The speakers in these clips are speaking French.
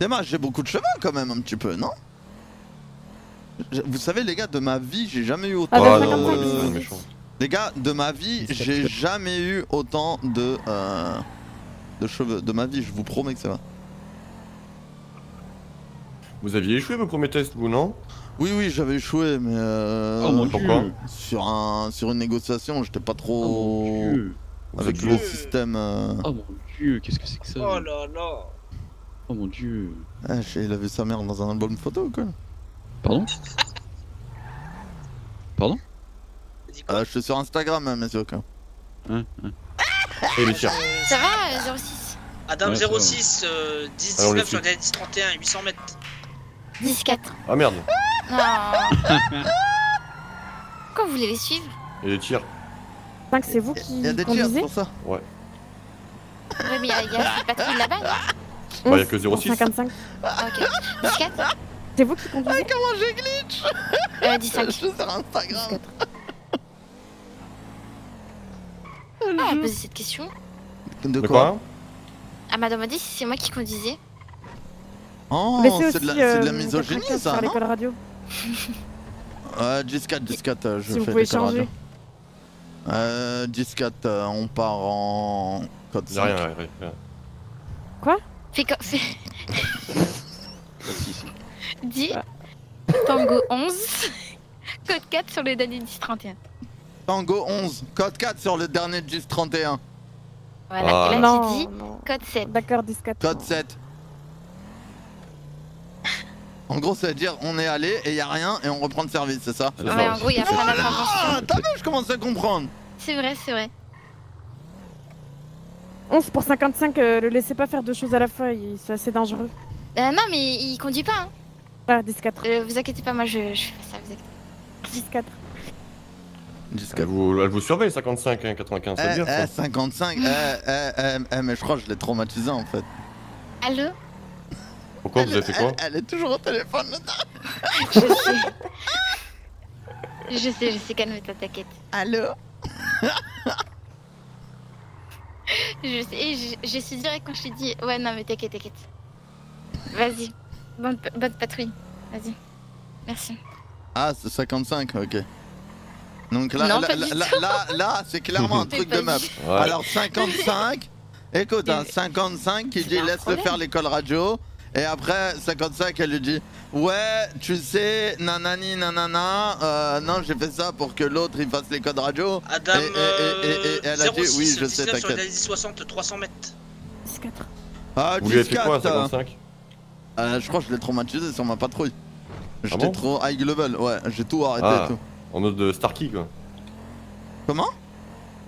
Dommage, j'ai beaucoup de cheveux quand même, un petit peu, non? Vous savez, les gars, de ma vie, j'ai jamais eu autant. Ah, Ah bah, non, 55, ouais, c'est c'est vite. méchant. Les gars, de ma vie, j'ai jamais eu autant de. euh, de cheveux. De ma vie, je vous promets que c'est vrai. Vous aviez échoué vos premiers tests, vous, non? Oui, oui, j'avais échoué, mais. euh, Oh mon pourquoi? Dieu. sur, un, sur une négociation, j'étais pas Oh trop. mon dieu. Avec le système. euh, Oh mon dieu, qu'est-ce que c'est que ça? Oh là là. Oh mon dieu. ah, il a vu sa mère dans un album photo ou quoi Pardon? Pardon? Euh, Je suis sur Instagram, hein, messieurs. quoi. Hein, hein. Et les tirs. Euh, Ça va, euh, 06 Adam Ouais, ça va. 06, euh, 10 Alors, les 19 sur filles. 10 31, 800 mètres. 10 4. Ah merde. Non. Pourquoi vous voulez les suivre? Et les tirs. 5, c'est vous Il y a qui des tirs pour ça. Ouais, mais il y a, y a cette patrouille là-bas, Bah, y a que 11 06. 55. Ah, Ok. 10 4 C'est vous qui conduisez Comment j'ai glitch euh, 10 Je 5. suis sur Instagram. 4. Ah, on a posé cette question. De quoi Ah, madame m'a dit si c'est moi qui conduisais. Oh, c'est de, la- c'est de la euh, misogynie 95 ça, non l'école radio. Euh, 10-4, 10-4, euh, je Si vous fais pouvez l'école radio. changer. Euh, 10-4, euh, on part en code Y'a 5. rien, rien, rien. Quoi? Fais. Ah, si. Dis. Tango 11. Code 4 sur le dernier 10 31. Tango 11, code 4 sur le dernier 10-31. Voilà. Ah. Et là, Non, tu dis non. code 7. D'accord, 10 4. Code 7. En gros, ça veut dire on est allé et y a rien et on reprend le service, c'est ça? Ouais, en gros, il y a plein Ah, d'interventions. t'as vu, je commence à comprendre. C'est vrai, c'est vrai. 11 pour 55, euh, le laissez pas faire deux choses à la fois, c'est assez dangereux. Euh, non, mais il conduit pas. Hein. Ah, 10 4. Euh, vous inquiétez pas, moi je, je fais ça. Vous inquiétez. 10 4. 10-4. Elle vous, elle vous surveille 55, hein, 95, c'est bien eh, ça. 55, eh, eh, eh, eh, mais je crois que je l'ai traumatisé en fait. Allô? Pourquoi vous avez fait quoi? elle, elle est toujours au téléphone Je sais. Je sais, je sais, calme-toi, t'inquiète. Allô? Je sais, je suis direct quand je t'ai dit, ouais, non, mais t'inquiète, t'inquiète. Vas-y, bonne, bonne patrouille. Vas-y. Merci. Ah, c'est 55, ok. Donc là, Non, là, là, là, là, là, c'est clairement un truc de meuf. Ouais. Alors 55, écoute, hein, Mais- 55 qui dit laisse-le faire l'école radio. Et après 55 elle lui dit ouais tu sais nanani nanana euh, non j'ai fait ça pour que l'autre il fasse les codes radio. Adam Et- et- et- et- et elle a dit, 06, oui, je sais, 19 sur t'inquiète. 10 60, 300 mètres. 10 4. Ah Vous lui avez fait 10-4, quoi, euh, 55 euh, Je crois que je l'ai traumatisé sur ma patrouille. J'étais bon trop high level, ouais j'ai tout arrêté Ah. et tout. En mode de Starkey, quoi. Comment?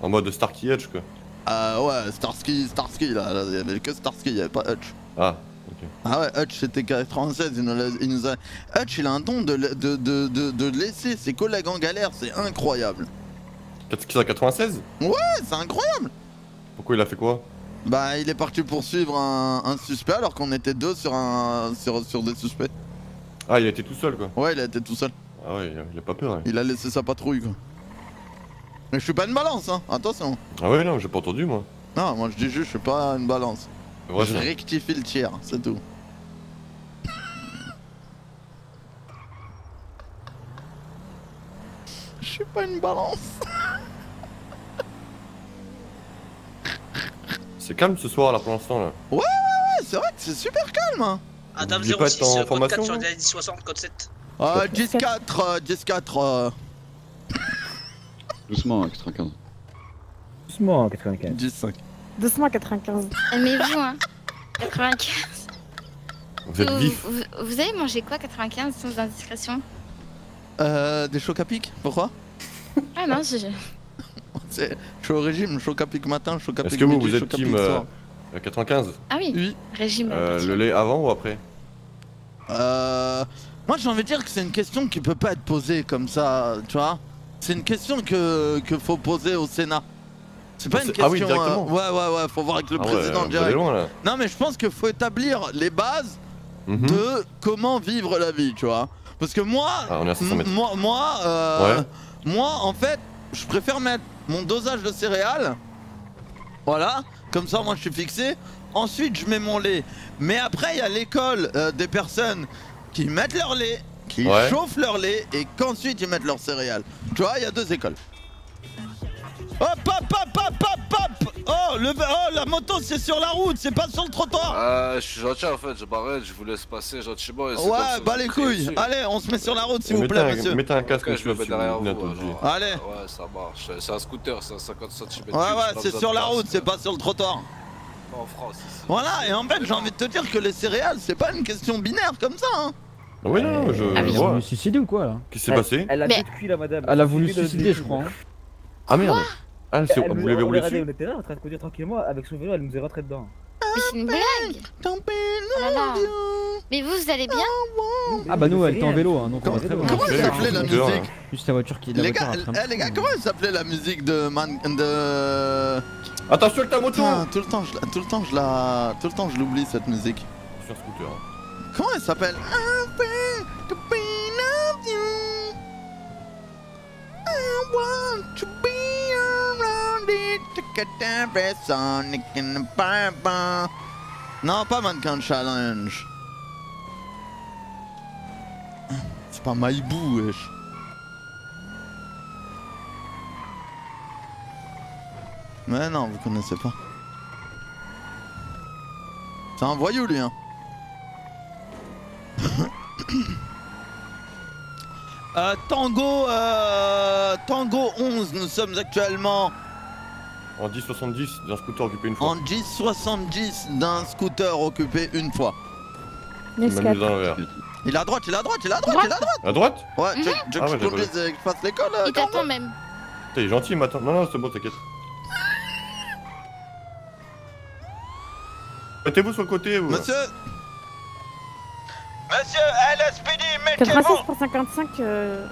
En mode Starkey Edge, quoi. Ah ouais Starsky, Starsky là, il y avait que Starsky, il y avait pas Hutch. Ah, Ah ouais, Hutch c'était 96, il nous, l'a- il nous a... Hutch il a un don de, de, de, de, de laisser ses collègues en galère, c'est incroyable. 96 Ouais, c'est incroyable Pourquoi il a fait quoi? Bah il est parti poursuivre un, un suspect alors qu'on était deux sur, un, sur, sur des suspects. Ah, il a été tout seul, quoi. Ouais, il a été tout seul, Ah ouais, il a- il a pas peur, hein. il a laissé sa patrouille quoi. Mais je suis pas une balance, hein, attention. Ah ouais, non, j'ai pas entendu, moi. Non, moi je dis juste, je suis pas une balance. Je rectifie le tir, c'est tout. Je suis pas une balance. C'est calme ce soir là pour l'instant là. Ouais ouais ouais, c'est vrai que c'est super calme. Hein. Ah, Adam 06 en euh, code 4 sur 1060 code 7. Ah, euh 10 4 10 4. Doucement hein, 95. Doucement hein, 95. 295. Mais hein. vous, hein 95. Vous. Vous, avez mangé quoi, 95, sans indiscrétion? Euh, des chocs à Pourquoi? Ah non, je... Je suis au régime, choc à matin, choc à pic Est-ce que vous, êtes team euh, 95 euh, Ah oui, oui. régime. Euh, le lait avant ou après? Euh... Moi j'ai envie de dire que c'est une question qui peut pas être posée comme ça, tu vois C'est une question que, que faut poser au Sénat. C'est pas Ah, une question. ah oui, directement. euh, ouais, ouais, ouais, faut voir avec le Ah ouais, président allez direct. loin, là. Non, mais je pense qu'il faut établir les bases Mhm. de comment vivre la vie, tu vois. Parce que moi, Ah, on est à 500 m- mètres. moi, moi, euh, Ouais. moi, en fait, je préfère mettre mon dosage de céréales. Voilà, comme ça, moi, je suis fixé. ensuite je mets mon lait. Mais après, il y a l'école euh, des personnes qui mettent leur lait, qui Ouais. chauffent leur lait et qu'ensuite ils mettent leurs céréales. Tu vois, il y a deux écoles. Hop, hop, hop, hop, hop, hop Oh, le, oh, la moto c'est sur la route, c'est pas sur le trottoir Ah, je suis gentil en fait, je m'arrête, je vous laisse passer gentiment. et c'est comme ça, Ouais, bah les couilles dessus. Allez, on se met sur la route s'il vous plaît, un, monsieur. mettez un casque, Ok, je monsieur, me mets si derrière vous alors. Allez. Ouais, ça marche. C'est un scooter, c'est un 50 cm. Ouais, ouais, c'est sur la route, c'est pas sur le trottoir. En France, ici. Voilà, et en fait, j'ai envie de te dire que les céréales, c'est pas une question binaire comme ça, hein. Ah Oui, non, non, je, Euh, Ah, suicider ou quoi là Qu'est-ce qui s'est passé Elle a Mais- tout cuit la madame. Elle a voulu suicider, je crois. hein. Ah merde Ah, c'est- on roulé est regardé, dessus on était là en train de conduire tranquillement avec son vélo, elle nous est rentrée dedans. Mais c'est une blague Oh. Mais vous, vous allez bien Ah bah nous, elle était en vélo, hein, donc on Comment, va très bien. comment elle s'appelait la musique Juste la voiture qui. La Les gars, eh, les gars, comment elle s'appelait la musique de Man... de... Attention avec ta moto tout le temps, je la... tout le temps, je la... Tout le temps, je l'oublie, cette musique. Sur scooter. hein. Comment elle s'appelle? I want to be Non, pas Mannequin Challenge. C'est pas Maïbou, wesh. Mais non, vous connaissez pas. C'est un voyou, lui, hein. Euh, Tango, euh, Tango 11, nous sommes actuellement En 10-70, d'un scooter occupé une fois. en J70 d'un scooter occupé une fois. Il m'a mis est à droite, il est à droite, il est à droite, il est à droite À droite Ouais, tu, veux Ah que ouais, je conduise et que je fasse l'école euh, Il t'attend même. Est gentil, il m'attend. Non, non, c'est bon, t'inquiète. Mettez-vous sur le côté, vous. Monsieur Monsieur LSPD, 86 pour 55, euh,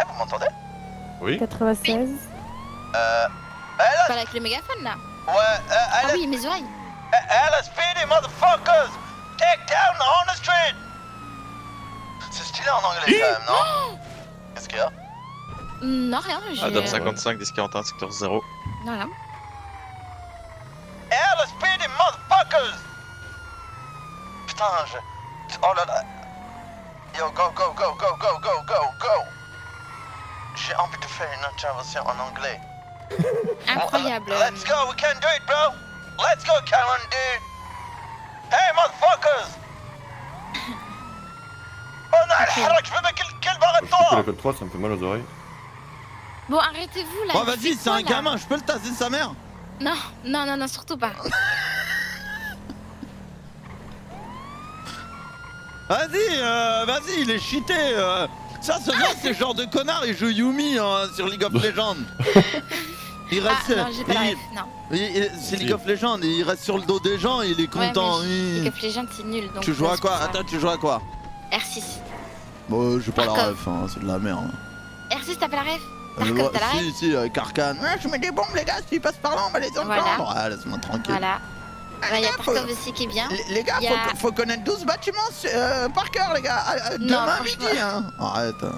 Eh, vous m'entendez? Oui 96. Euh... Pas avec le mégaphone là. Ouais, euh, Ah oui, mes oreilles. LSPD, motherfuckers Take down on the street C'est stylé en anglais quand même, non? Qu'est-ce qu'il y a? Non, rien. j'ai- Adam 55, 10 41, secteur 0. Non, rien. LSPD, motherfuckers Putain, je... Oh là là Yo, go, go, go, go, go, go, go, go J'ai envie de faire une intervention en anglais. Incroyable. Let's go, we can do it, bro Let's go, Karen, dude Hey, motherfuckers Oh non, الحرك je veux quel, quel barre Je coupe la code 3, ça me fait mal aux oreilles. Bon, arrêtez-vous là. Oh, il vas-y, fait c'est quoi, un là gamin, je peux le tasser sa mère Non, non, non, non, surtout pas. Vas-y, euh, vas-y, il est cheaté. euh. Ça, ce gars, c'est le genre de connard, il joue Yumi hein, sur League of Legends. Il Ah, reste. non, j'ai pas la il- ref, non. il- il- c'est League of Legends, il reste sur le dos des gens, il est Ouais, content. mais oui. League of Legends, c'est nul. Donc Tu joues euh, à quoi. Attends, tu joues à quoi R6. Bon, j'ai pas la ref, hein, c'est de la merde. R6, t'as pas la ref Euh, t'as la ref si, si, avec Arcane. Ouais, je mets des bombes, les gars, s'ils passent par là, on va les entendre. Voilà. Ouais, laisse-moi tranquille. Voilà. Ah, Il y a faut- aussi qui est bien. Les, les gars, faut, connaître 12 bâtiments euh, par cœur, les gars. Ah, euh, Non, Demain midi, hein. Arrête. hein.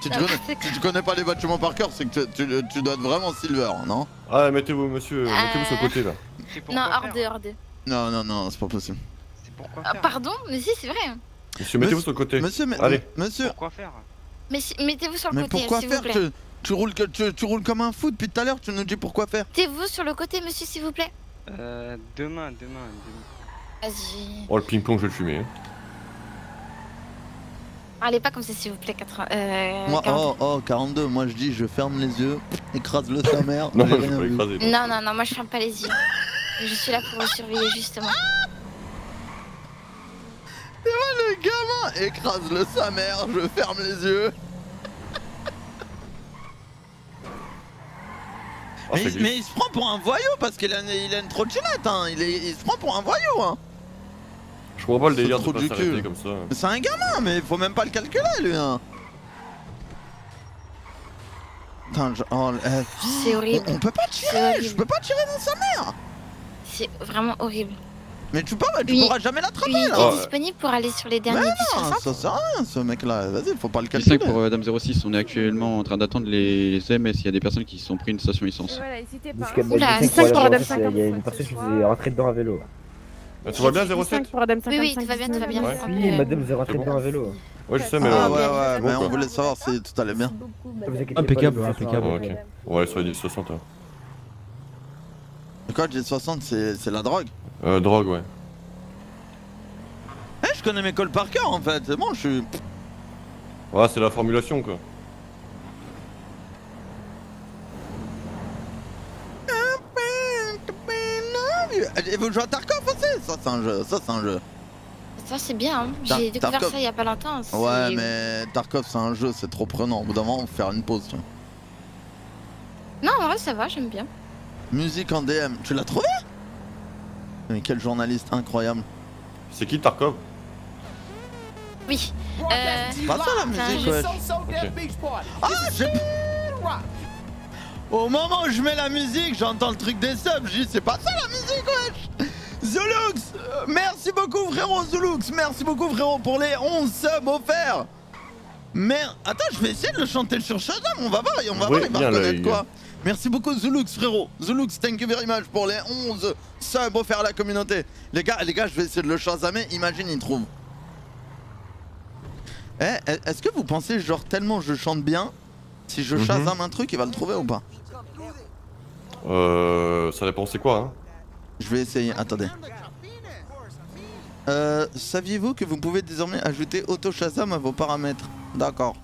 Tu, connais, c'est tu te connais pas les bâtiments par cœur, c'est que tu, tu- tu dois être vraiment silver, non Ah, mettez-vous, monsieur, Euh, mettez-vous sur le côté là. Non, hors deux. Non, non, non, c'est pas possible. C'est pourquoi Ah, faire pardon Mais si, c'est vrai. Monsieur, mettez-vous sur le côté. Monsieur, mais- Allez. monsieur, Pourquoi faire Mais si- mettez-vous sur le mais côté, pourquoi s'il faire vous plaît. tu, tu roules que, tu, tu roules comme un fou depuis tout à l'heure, tu nous dis pourquoi faire Mettez-vous sur le côté, monsieur, s'il vous plaît. Euh, demain, demain, demain. Vas-y. Oh, le ping-pong, je vais le fumer. hein. Allez, pas comme ça, s'il vous plaît. 80... Euh, Moi, 40. oh, oh, 42, moi je dis, je ferme les yeux, écrase-le sa mère. Non, j'ai je rien vais vu. pas écraser. Non, non, non, moi je ferme pas les yeux. Je suis là pour vous surveiller, justement. Le gamin, écrase-le sa mère, je ferme les yeux. Ah, mais il se prend pour un voyou parce qu'il a, une- il a une trottinette, hein. Il, est- il se prend pour un voyou, hein. Comprends pas le C'est délire de trop pas du comme ça. Mais c'est un gamin, mais faut même pas le calculer, lui, hein. Putain, je- oh, eh, C'est on, horrible. on peut pas C'est tirer, je peux pas tirer dans sa mère. C'est vraiment horrible. Mais tu peux, tu Oui. pourras jamais l'attraper Oui, il là. Oh, est disponible pour aller sur les derniers Ah, 10 ça sert à rien ce mec là, vas-y, faut pas le calculer. 10-5 pour euh, Dame 06, on est actuellement en train d'attendre les MS. Il y a des personnes qui se sont pris une station essence. Voilà, n'hésitez pas. 10 Oula, 10 cinq pour la dame Il y a 50, une personne qui faisait rentrer dedans à vélo. Ah, Tu vois bien 07 5 pour Adam Oui, oui, tout va bien, tout va bien. Ouais. Oui, madame vous est rentrée C'est bon. dedans à vélo. Ouais, je sais, mais. Ah euh, ouais, ouais, bon, mais on voulait savoir si tout allait bien. Impeccable, impeccable. Ouais, ok. Ouais, sur les 60. hein. Quoi, G60, c'est c'est la drogue Euh, drogue, ouais. Eh, je connais mes cols par cœur en fait, c'est bon, je suis. Ouais, c'est la formulation, quoi. Et vous jouez à Tarkov aussi Ça, c'est un jeu, ça, c'est un jeu. Ça, c'est bien. hein. J'ai découvert Tarkov. ça il y a pas longtemps. c'est- Ouais, mais Tarkov, c'est un jeu, c'est trop prenant. Au bout d'un moment, faut faire une pause, tu vois. Non, en vrai, ça va, j'aime bien. Musique en DM, tu l'as trouvé? Mais quel journaliste incroyable. C'est qui Tarkov? Oui. Euh, C'est pas ça la un musique. Ah, j'ai. Au moment où je mets la musique, j'entends le truc des subs, je dis c'est pas ça la musique, wesh! Zulux! Euh, Merci beaucoup frérot Zulux. Merci beaucoup frérot pour les 11 subs offerts. Merde Attends, je vais essayer de le chanter sur Shazam, on va voir, on va Oui, voir, il va reconnaître quoi. Merci beaucoup Zulux frérot. Zulux, thank you very much pour les 11 subs offerts à la communauté. Les gars, les gars, je vais essayer de le chasamer, imagine il trouve. Eh, est-ce que vous pensez genre tellement je chante bien Si je Mhm. chasame un truc, il va le trouver ou pas? Euh. Ça dépend, c'est quoi, hein Je vais essayer, attendez. Euh, saviez-vous que vous pouvez désormais ajouter Auto Shazam à vos paramètres? D'accord.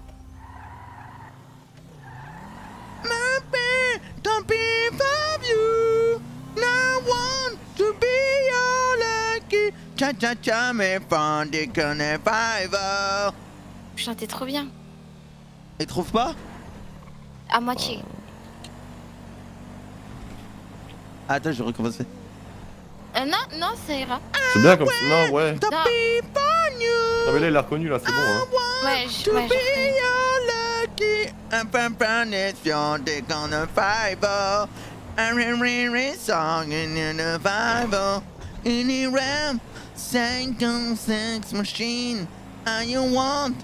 Maybe, don't be for you. No one to be your lucky. Cha cha cha, mais fun des fiver. Vous chantez trop bien. Il trouve pas? À moitié. Ah, attends, je vais recommencer. Euh, non, non, ça ira. C'est bien comme ça. Non, ouais. To Non. be for you. Non, mais là, il l'a reconnu, là, c'est bon, hein. Ouais, je, To ouais, be je- your lucky and foundation they gonna fiber a re song in the Bible in the realm single sex machine and you want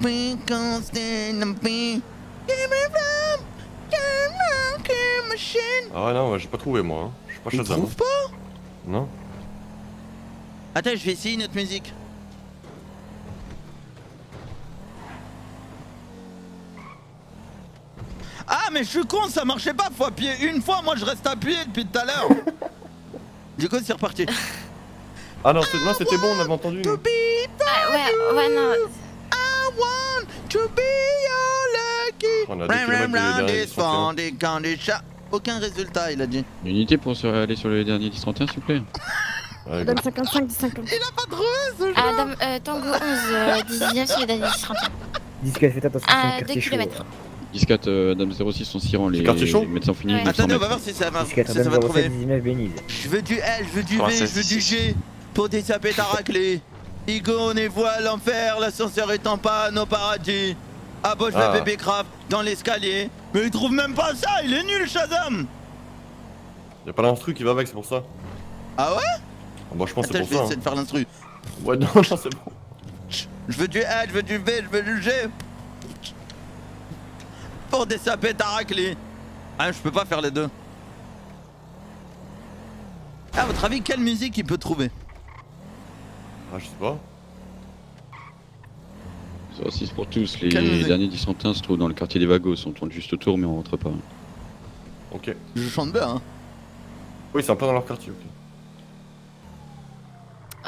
because in the be Ah ouais, non, ouais, j'ai pas trouvé, moi. Hein. Je suis pas Tu Shazam. trouves pas? Non Attends, je vais essayer une autre musique. Ah mais je suis con, ça marchait pas, faut appuyer une fois, moi je reste appuyé depuis tout à l'heure. du coup c'est reparti. Ah non, c'était bon, on avait entendu. To be Ah, ouais, ouais, non. I want to be your lucky. On a kilomètres derniers this 10-31. fond, des conditions. Aucun résultat, il a dit. Une unité pour se aller sur le dernier 10-31, s'il vous plaît. Ouais, Adam 55, 10 50. Il a pas trouvé ce jeu. Ah, dame, euh, Tango 11, euh, 19 sur les derniers 31. Disquette, faites attention, c'est À un 2 quartier chaud. km. 10-4, euh, Dame 06 en Siran, les, les médecins finis. Ouais. 800 Attendez, on va voir si ça va, si ça va Adam trouver. 07, 19, Bénise. Je veux du L, je veux du V, je veux du G pour des sapés à racler. Igon et voile l'enfer, l'ascenseur est en panne au paradis. Ah bah je Ah. vais bébé grave dans l'escalier. Mais il trouve même pas ça, il est nul Shazam Y'a pas l'instru qui va avec, c'est pour ça. Ah ouais? Ah, bah, je pense c'est je vais pour essayer ça. de faire l'instru. hein. Ouais, non, non, c'est bon. Je veux du L, je veux du V, je veux du G. Pour des sapés à racler. Ah je peux pas faire les deux. À votre avis, quelle musique il peut trouver? Ah, je sais pas. 06 pour tous, les derniers 10-31 se trouvent dans le quartier des Vagos. On tourne juste autour, mais on rentre pas. Ok. Je chante bien hein. Oui, c'est un peu dans leur quartier, ok.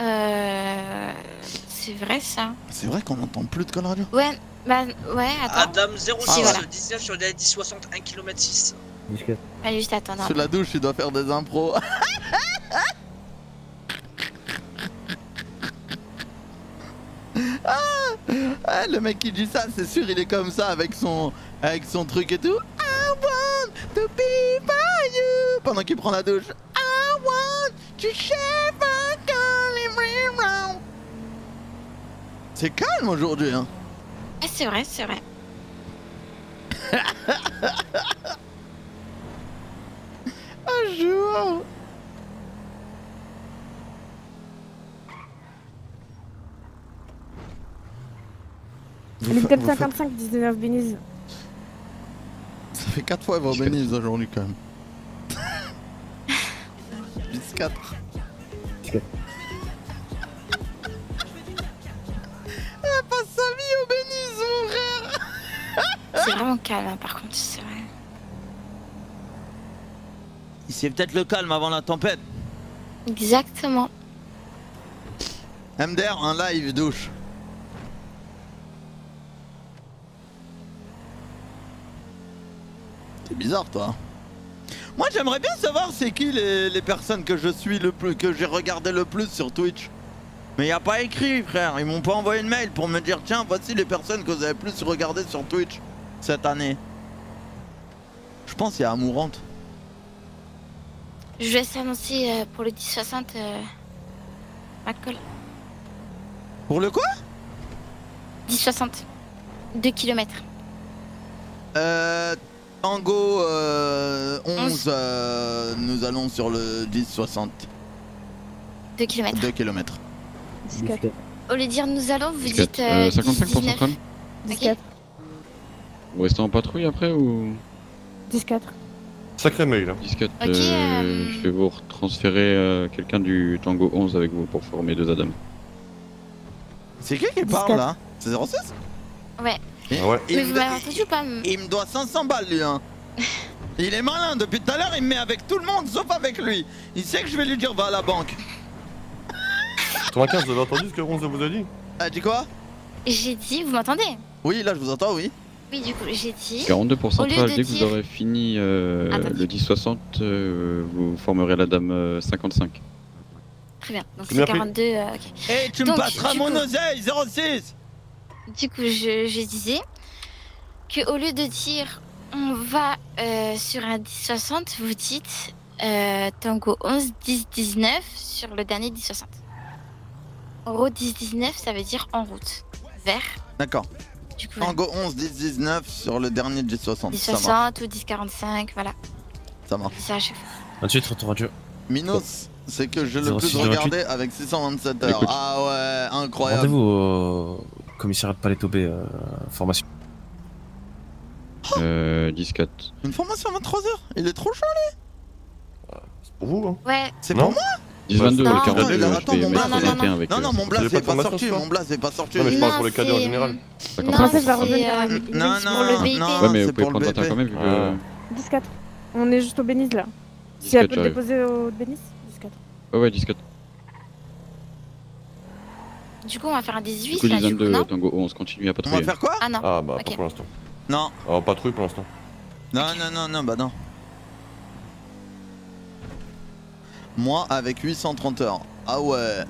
Euh. C'est vrai ça. C'est vrai qu'on entend plus de Call Radio Ouais, bah, ouais, attends. Adam 06, Ah, voilà. 19 sur les 10 60, 1 km 6. Disquette. Allez, juste attends. Sous la douche, il doit faire des impros. Ah, le mec qui dit ça, c'est sûr, il est comme ça avec son, avec son truc et tout. I want to be by you. Pendant qu'il prend la douche. I want to share my. C'est calme aujourd'hui, hein. Ah, c'est vrai, c'est vrai. Ah, je Vous faites- 55, 19 Beniz. Ça fait 4 fois vos bénis aujourd'hui quand même. 10 4. Elle passe sa vie au bénis, mon frère C'est vraiment calme, hein, par contre, c'est vrai. C'est peut-être le calme avant la tempête. Exactement. MDR, un live douche. Bizarre, toi. Moi, j'aimerais bien savoir c'est qui les, les personnes que je suis le plus, que j'ai regardé le plus sur Twitch. Mais y a pas écrit, frère. Ils m'ont pas envoyé de mail pour me dire tiens, voici les personnes que vous avez plus regardées sur Twitch cette année. Je pense qu'il y a Amourante. Je vais s'annoncer euh, pour le 1060 euh, McCall. Pour le quoi? 1060. 2 km. Euh. Tango euh, 11, euh, nous allons sur le 10-60. 2 km. 2 km. Au lieu de dire nous allons, vous 10-4. dites euh, Euh, 55 pour 19. centrale Ok. Vous restez en patrouille après ou? 10-4. Sacré mail. Hein. 10-4 Ok, euh, euh, Je vais vous transférer euh, quelqu'un du Tango 11 avec vous pour former deux Adam. C'est qui qui parle là? C'est 06 Ouais. Ah ouais. Mais vous me, m'avez entendu ou pas il me doit 500 balles lui hein. Il est malin, depuis tout à l'heure il me met avec tout le monde sauf avec lui. Il sait que je vais lui dire va à la banque. 95, vous avez entendu ce que Ronze vous a dit? Ah dis quoi? J'ai dit, vous m'entendez? Oui là je vous entends oui. Oui, du coup, j'ai dit. 42 pour Au lieu centrale, de dès que vous aurez fini euh, le 10-60, euh, vous formerez la dame euh, 55. Très bien. Donc C'est c'est bien pris. 42. euh, ok. Eh tu me passeras mon coup- oseille 06 Du coup, je, je disais que au lieu de dire on va euh, sur un 1060, vous dites euh, Tango 11 10 19 sur le dernier 1060. En gros, 10 19, ça veut dire en route vers D'accord. Tango 11 10 19 sur le dernier 10 60. Ça marche. 1060 ou 10 45, voilà. Ça marche. Ça fois. 28, retour radio. Minos, c'est que j'ai le 06, plus 28. regardé avec 627 heures. Écoute. Ah ouais, incroyable. Rendez-vous au commissariat de Palais Tobé, euh, formation. Euh, 10-4. Une formation à 23 heures Il est trop chaud lui C'est pour vous hein Ouais. C'est pour moi 10-22, Non, le 42, non, je non, vais mettre blaze, un non, 21 avec Non, euh, non, mon blaze n'est pas pas sorti, mon blaze n'est pas sorti. Non, mais je parle pour les cadets en général. euh. Non, Princesse va c'est, revenir à Non, Béniz. pour le non, non, Ouais, mais vous pouvez prendre 21 quand même vu que. Ah. 10-4. On est juste au Béniz là. Si elle 10-4, peut déposer au Béniz 10-4. Ouais, ouais, 10-4. Du coup, on va faire un Du 18 coup, là, du coup, 10-22, non Tango 11, continue à On va faire quoi? Ah non. Ah bah pas pour l'instant. Non, Ah, en patrouille pour l'instant. non, non, non, non, bah non. Moi avec 830 heures. Ah ouais.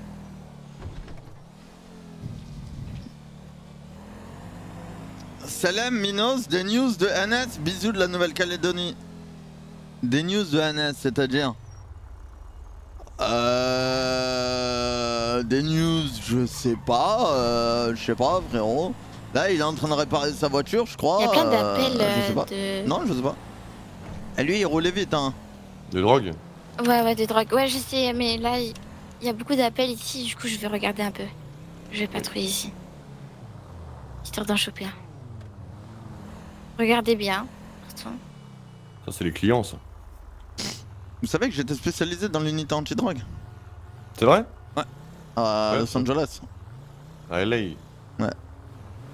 Salam Minos, des news de NS, bisous de la Nouvelle-Calédonie. Des news de NS, c'est-à-dire Euh. Des news, je sais pas, euh, je sais pas, frérot. Là, il est en train de réparer sa voiture, je crois. Il y a plein euh, d'appels je sais pas. euh, de. Non, je sais pas. Et lui, il roulait vite, hein. Des drogues Ouais, ouais, de drogue. Ouais, je sais, mais là, il y a beaucoup d'appels ici, du coup, je vais regarder un peu. Je vais patrouiller ici. Histoire d'en choper un. Regardez bien. Ça, c'est les clients, ça. Vous savez que j'étais spécialisé dans l'unité anti-drogue C'est vrai? À Ouais, Los ça. Angeles. À LA.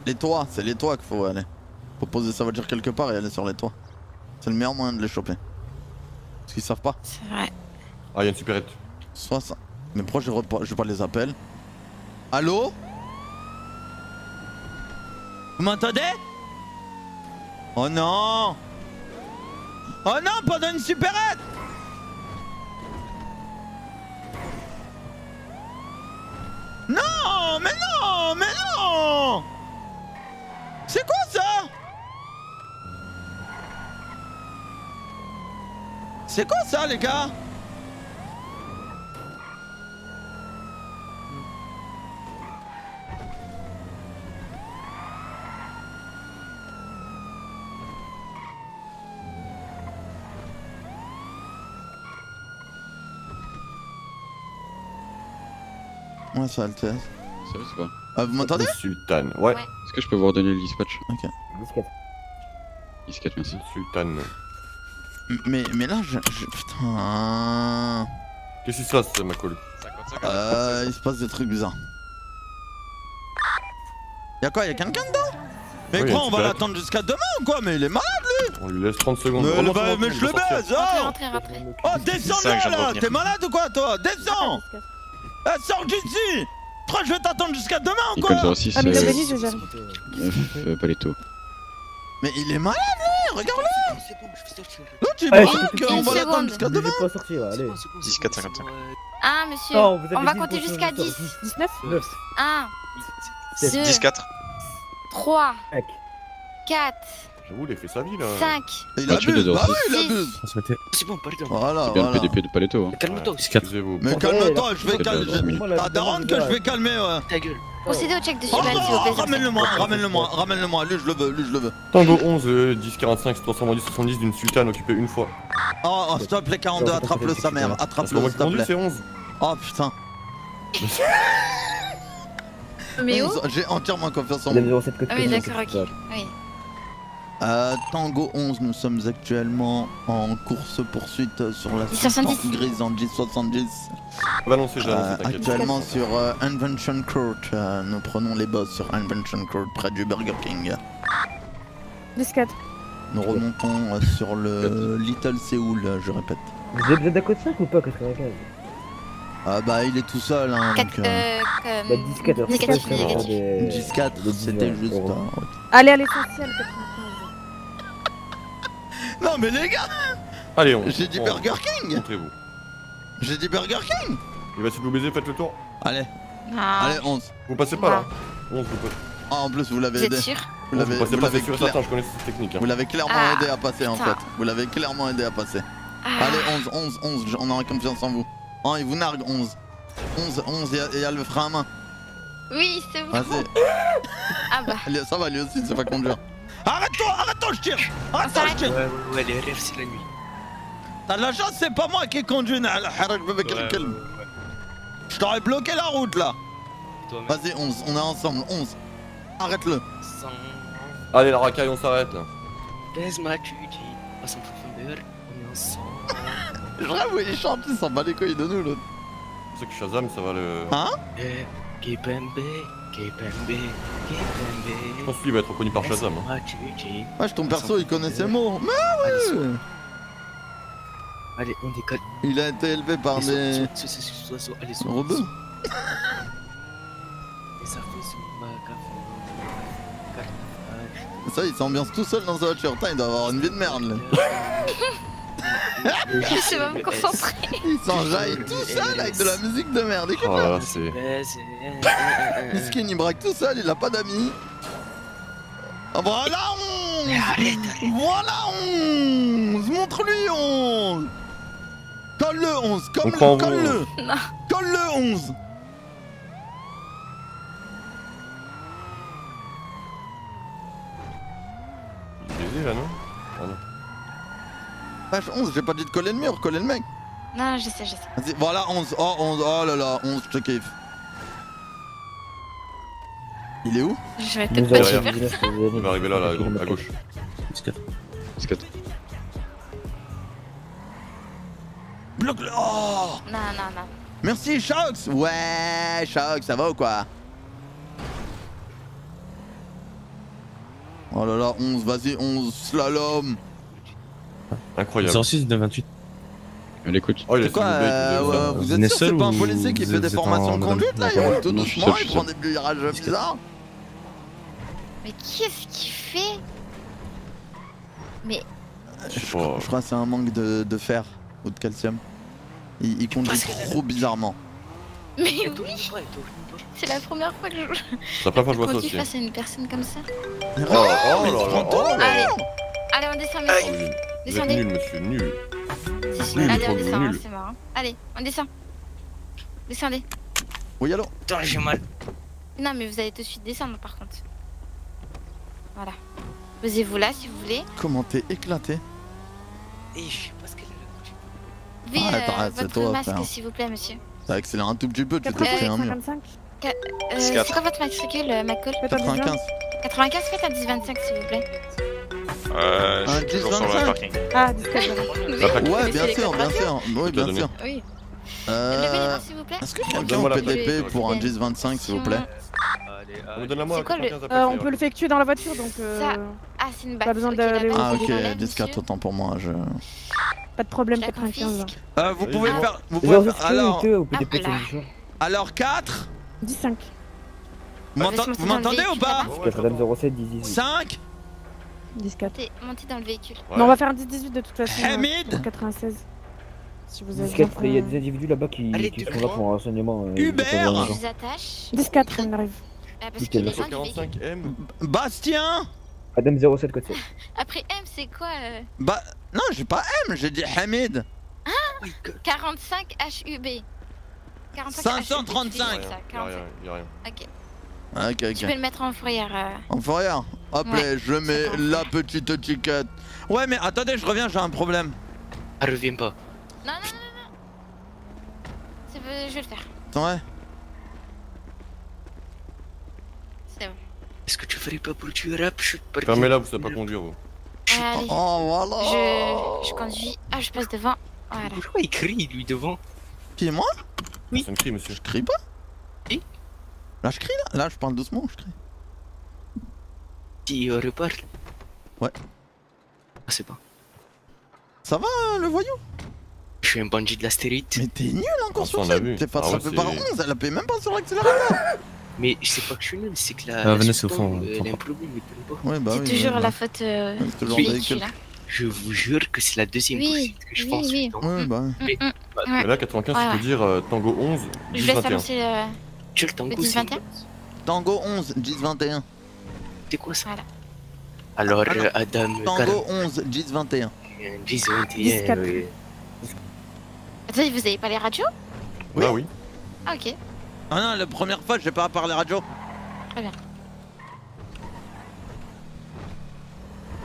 Les toits, c'est les toits qu'il faut aller. Faut poser sa voiture quelque part et aller sur les toits. C'est le meilleur moyen de les choper. Parce qu'ils savent pas. C'est vrai. Ah, il y a une supérette. Soit ça. Mais pourquoi je, repa- je pas les appels? Allô? Vous m'entendez? Oh non Oh non, pendant une supérette Non Mais non Mais non C'est quoi ça C'est quoi ça les gars Ouais, LTS. Sérieux, c'est quoi Ah, vous m'entendez Sultan, ouais. Est-ce que je peux vous redonner le dispatch Ok. Disquette. Disquette, merci. Sultan. Mais, mais là, je. je- putain. Qu'est-ce qui se passe, ma colle Euh, il se passe des trucs bizarres. Y'a quoi Y'a quelqu'un dedans? Mais Oui, quoi, on va l'attendre jusqu'à demain ou quoi? Mais il est malade lui On lui laisse 30 secondes. Mais, bah, remonte, mais je le baise oh Oh, descends là là. T'es malade ou quoi toi? Descends Eh, sors d'ici Toi, je vais t'attendre jusqu'à demain ou quoi? Nicole 06, Ah, mais euh, Denis, je gère. euh, Paletto. Mais il est malade lui Regarde-le C'est bon, je vais sortir. L'autre, il Allez, tout. qu'on va l'attendre jusqu'à demain pas sorti, ouais, allez. 10, 4, 55. Ah, monsieur, Non, vous avez on va compter jusqu'à ce- 10. 19 9. 1, Sept. 2, 10, 4. 3, Mec. 4, J'avoue, il a fait sa vie là. 5, Il Bah, abuse le Bah oui, il abuse Transmettez. C'est bon, pardon. Voilà, C'est bien le PDP de Paletto. Hein. Calme-toi aussi. Mais calme-toi, je vais calmer. bien, je- Ta daronne que je vais calmer, ouais. Ta gueule. procédez au check de Subal, s'il vous plaît. ramène-le-moi, ramène-le-moi, ramène-le-moi, lui je le veux, lui je le veux. Tango 11, euh, 10 45, se transforme en 10 70 d'une sultane occupée une fois. Oh, oh, stop les 42, attrape-le sa mère, pas attrape-le moi s'il te plaît. c'est 11. Oh putain, Mais où j'ai entièrement confiance en Vous avez vous. 07 code Ah oui, d'accord, ok. Oui. Euh, Tango 11, nous sommes actuellement en course-poursuite sur la 1070. Sultan grise en 1070. On va j'ai Euh, actuellement sur euh, Invention Court, euh, nous prenons les boss sur Invention Court près du Burger King. 10-4. Nous remontons euh, sur le Little Seoul, euh, je répète. Vous êtes à code 5 ou pas, 95 Ah bah il est tout seul hein, donc... 4, euh, Bah, comme... 10 4 alors c'est Négatif, pas ça, négatif. des- 10-4, des c'était juste... hein. Allez à l'essentiel, 95. Non mais les gars, Allez, on. j'ai dit on- Burger King Montrez-vous. J'ai dit Burger King Il va essayer de vous baiser, faites le tour. Allez, Ah, allez 11. Vous passez pas là 11, vous passez. Ah en plus vous l'avez vous aidé. Vous Vous l'avez passez vous pas, l'avez c'est sûr et clair- certain, je connais cette technique. hein. vous l'avez clairement Ah, aidé à passer en putain. fait. Vous l'avez clairement aidé à passer. Ah, Allez 11, 11, 11, on aura confiance en vous. Oh il vous nargue 11. 11, 11 et il y a le frein à main. Oui, c'est bon. Vas-y. Ah bah, Ça va lui aussi, c'est pas conduire. Arrête-toi, arrête-toi, je tire Arrête-toi, je tire Ouais, ouais, ouais, les rêves, c'est la nuit. T'as de la chance, c'est pas moi qui conduis. Je t'aurais bloqué la route là. Vas-y 11, on est ensemble, 11. Arrête-le. Allez, la racaille, on s'arrête là. Baise-moi, tu dis. Passe en profondeur, on est ensemble. Je rêve où il chante, il s'en bat les couilles de nous l'autre. Je sais que Shazam, ça va le. Hein? Eh, Kipembe, Je pense qu'il va être reconnu par Shazam. hein. Wesh, ton perso il connaît ses mots. Mais ouais. Allez, on décolle. Il a été élevé par Allez, sois- des Allez, rebeux. Ça, il s'ambiance tout seul dans sa voiture. Putain, il doit avoir une vie de merde là. Je sais pas me concentrer. Il s'enjaille tout seul avec de la musique de merde. Écoute Oh là. c'est. Miskin, il braque tout seul, il a pas d'amis. Ah, voilà 11 Voilà 11 Montre-lui 11 Colle-le 11 On Comme prend le, vous, colle-le Non. Colle-le 11 Il est baisé là, non Ah non. Vache 11, j'ai pas dit de coller le mur, coller le mec. Non, je sais, je sais. Vas-y, voilà 11, oh 11, oh là là, 11, je te kiffe. Il est où? Je vais peut-être pas avons te derrière. faire. 19, Il va arriver là, là, à gauche. 10 4. Disquette. Bloque-le Oh Non, non, non. Merci Shox Ouais, Shox, ça va ou quoi? Oh là là, 11, vas-y, 11, slalom Incroyable. 06 de 28. Elle écoute. Oh, il a C'est quoi, euh, ouais, est- vous Vous êtes sûr que c'est pas un policier qui fait des formations en- de conduite là Il roule tout doucement, il prend des virages bizarres Mais qu'est-ce qu'il fait? Mais Je crois que c'est un manque de, de fer ou de calcium. Il, il conduit trop bizarrement. Mais oui, c'est la première fois que je C'est la première fois que je vois ça face à une personne comme ça. Oh, oh là là, oh là là. Allez, allez, on descend, Oh, monsieur. Vous êtes Descendez. nul, monsieur, nul. Si, Nul, Allez, on trop descend, nul. hein, c'est marrant. Allez, on descend. Descendez. Oui, allô? Attends, j'ai mal. Non, mais vous allez tout de suite descendre par contre. Voilà. Posez-vous là si vous voulez. Comment t'es éclaté? Et je sais pas ce qu'elle a. Oui, Ah, attends, euh, c'est votre toi, masque, s'il vous plaît, monsieur. Ça accélère un tout petit peu, tu t'es pris un mur. 55 Ca- euh, 10, c'est 4. quoi votre matricule, euh, un 95. 95, faites un 10-25 s'il vous plaît. Euh, je Un suis toujours sur le 10-25. parking. Ah, 14. Oui, La plaque. vous Ouais, bien sûr, bien sûr. Oui, bien sûr. Oui. Euh. Est-ce que quelqu'un la PDP pour un 10-25 s'il vous plaît On donne-la-moi C'est quoi le- 95 Euh, on peut l'effectuer dans la voiture donc. euh, Ça. Ah, c'est une batte. Pas besoin d'aller Ah ok, dans l'air, 10-4 monsieur. autant pour moi. Je... Pas de problème, Je la 95. confisque. Euh, vous pouvez bon. faire... Vous pouvez faire... Alors, jour alors 4 10-5. Vous m'entendez ou pas là-bas. Parce que Madame 07 dit 18. 5 10-4. T'es monté dans le véhicule. Ouais. Mais on va faire un 10-18 de toute façon. euh, Hamid pour 96. Si vous avez 17, bien il y a des individus là-bas qui, Allez, qui deux sont là pour un renseignement. euh, Hubert Je vous attache. 10-4, on arrive. Ah, parce qu'il est. 45M. Bastien Madame 07 code 7. Après M, c'est quoi euh, Bah... Non, j'ai pas M, j'ai dit Hamid 45 HUB. 45 535. HUB, c'est ça, Y'a rien, 45. y'a rien. Ok. Ok, Tu peux ok. le mettre en fourrière. euh. Fait rien. Hop Ouais, là, je mets la petite étiquette. Ouais, mais attendez, je reviens, j'ai un problème. Ah, reviens pas. Non, non, non, non, je vais le faire. Ouais. C'est bon. Est-ce que tu ferais pas pour tu rap? Je suis parti. Fermez-la, vous savez pas conduire, vous. Allez, Oh, voilà je, je conduis. Ah, je passe devant. Voilà. Pourquoi il crie lui devant Qui, moi? C'est une cri, monsieur. Je crie pas? Si. Là, je crie, là Là, je parle doucement, je crie. Si euh, reparle Ouais. Ah, c'est bon. Ça va, euh, le voyou? Je suis un bandit de la stérite. Mais t'es nul encore sur ça, on a cette. vu. T'es pas Ah par c'est- 11, elle appuie même pas sur l'accélérateur. Mais c'est pas que je suis nul, c'est que la. Ah, la venez, c'est au fond, euh, Elle a peut pas. Ouais, bah C'est oui. toujours ouais, la bah. faute euh, c'est toujours véhicule. hein. Je vous jure que c'est la deuxième Oui, que je oui, pense. oui. Ouais, bah. Mm, mm. Mais là, 95, Ouais, tu peux dire euh, Tango 11, Je 10, laisse 21. annoncer euh, Tu le le tango, 10 c'est 21 Tango 11, 10, 21. C'est quoi ça Voilà. Alors, Ah, euh, Adam, Tango 11, 10, 21. 10, 10, 21, quatre. euh, Attendez, vous avez pas les radios Oui. Ah oui. Ah, ok. Ah non, la première fois, j'ai pas parlé radio.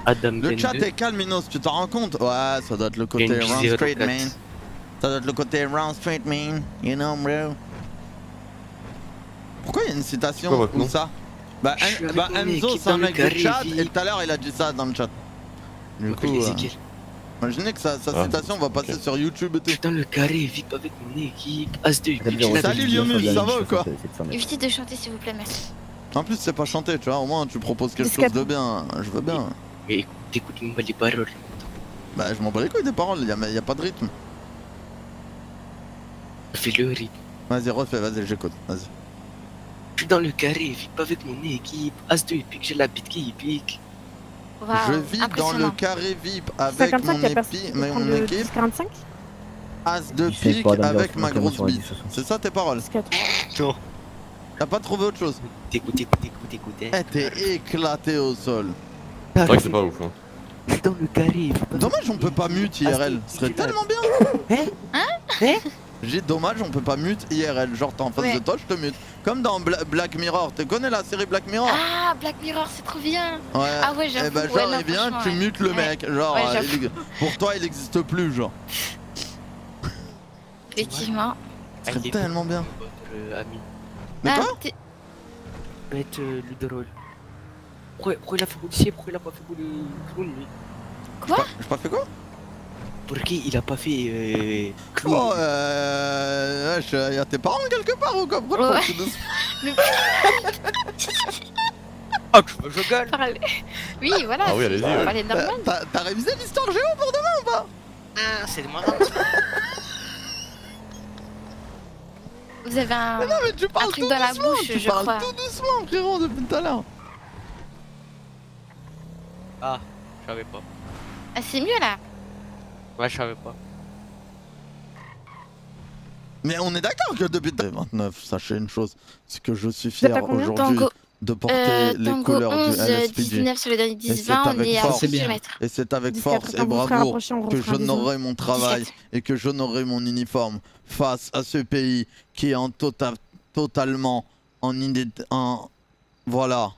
Adam Le 22. chat est calme, Minos, tu t'en rends compte Ouais, ça doit être le côté round straight, 04. man. Ça doit être le côté round straight, man. You know, bro. Pourquoi il y a une citation nom ça Bah, En- bah Enzo, c'est un mec du chat, vite. et tout à l'heure, il a dit ça dans le chat. Du coup, euh, imaginez que sa, sa Ah, citation va passer sur YouTube et Je suis tout. dans le carré, VIP avec mon équipe. As-2, Madame bitch, 07 la- Salut, 19, Lyomus, ça va ou quoi 700 mètres. Évitez de chanter s'il vous plaît, merci. En plus, c'est pas chanté, tu vois, au moins tu proposes quelque chose de bien. Je veux bien. Mais écoute, écoute-moi les paroles. Bah, je m'en bats les couilles des paroles, y a, y a pas de rythme. Fais le rythme. Vas-y, refais, vas-y, j'écoute, vas-y. Je suis dans le carré, VIP avec mon équipe. As-2, et puis que j'ai la bite qui pique. Je vis dans le carré VIP avec 55, mon, épi, qui mais prend mon le équipe, 10-45 as de 17 pique avec ma grosse bite. 10, 60. C'est ça tes paroles? 10-4. T'as pas trouvé autre chose? Écoute, écoute, écoute, écoute. hein. Eh, t'es éclaté au sol. C'est vrai que c'est pas ouf. Hein. Je suis dans le carré. Dommage, on peut pas mute IRL. Ce serait tellement bien. Hein? J'ai dommage, on peut pas mute IRL. Genre, t'es en face Ouais. de toi, je te mute. Comme dans Bla- Black Mirror. Tu connais la série Black Mirror? Ah, Black Mirror, c'est trop bien. Ouais. Ah ouais, Eh j'avoue. ben, ouais, genre, non, il vient, tu ouais. mutes le Ouais. mec. Genre, Ouais, euh, il- pour toi, il existe plus, genre. Effectivement. Ce serait tellement bien. Votre ami. Mais Ah, quoi? t'es- Bête euh, le drôle. Pourquoi, pourquoi il a fait policier Pourquoi il a pas fait pour le clown lui? Quoi? J'ai pas fait quoi? Pourquoi il a pas fait euh, clown Oh, euh. wesh, euh, y'a tes parents quelque part ou quoi Pourquoi Ouais. Ah, tu veux que je gueule. Oui, voilà. Ah oui, allez-y, ouais. normal. T'as t'as révisé l'histoire géo pour demain ou pas Ah, c'est marrant. Vous avez un. Mais non, mais tu parles truc tout dans la doucement, bouche, tu je parles crois. tout doucement, frérot, depuis tout à l'heure. Ah, je savais pas. Ah, c'est mieux là. Ouais, je savais pas. Mais on est d'accord que depuis tout à l'heure, 29, sachez une chose, c'est que je suis fier aujourd'hui de porter euh, les Tango couleurs 11, du euh, LSPD. 19 sur le dernier c'est 10-20, on avec est à force. 6 C'est bien. km. Et c'est avec 10-4, force et bravoure que j'honorerai mon travail 17. et que j'honorerai mon uniforme face à ce pays qui est en tota- totalement en idée en voilà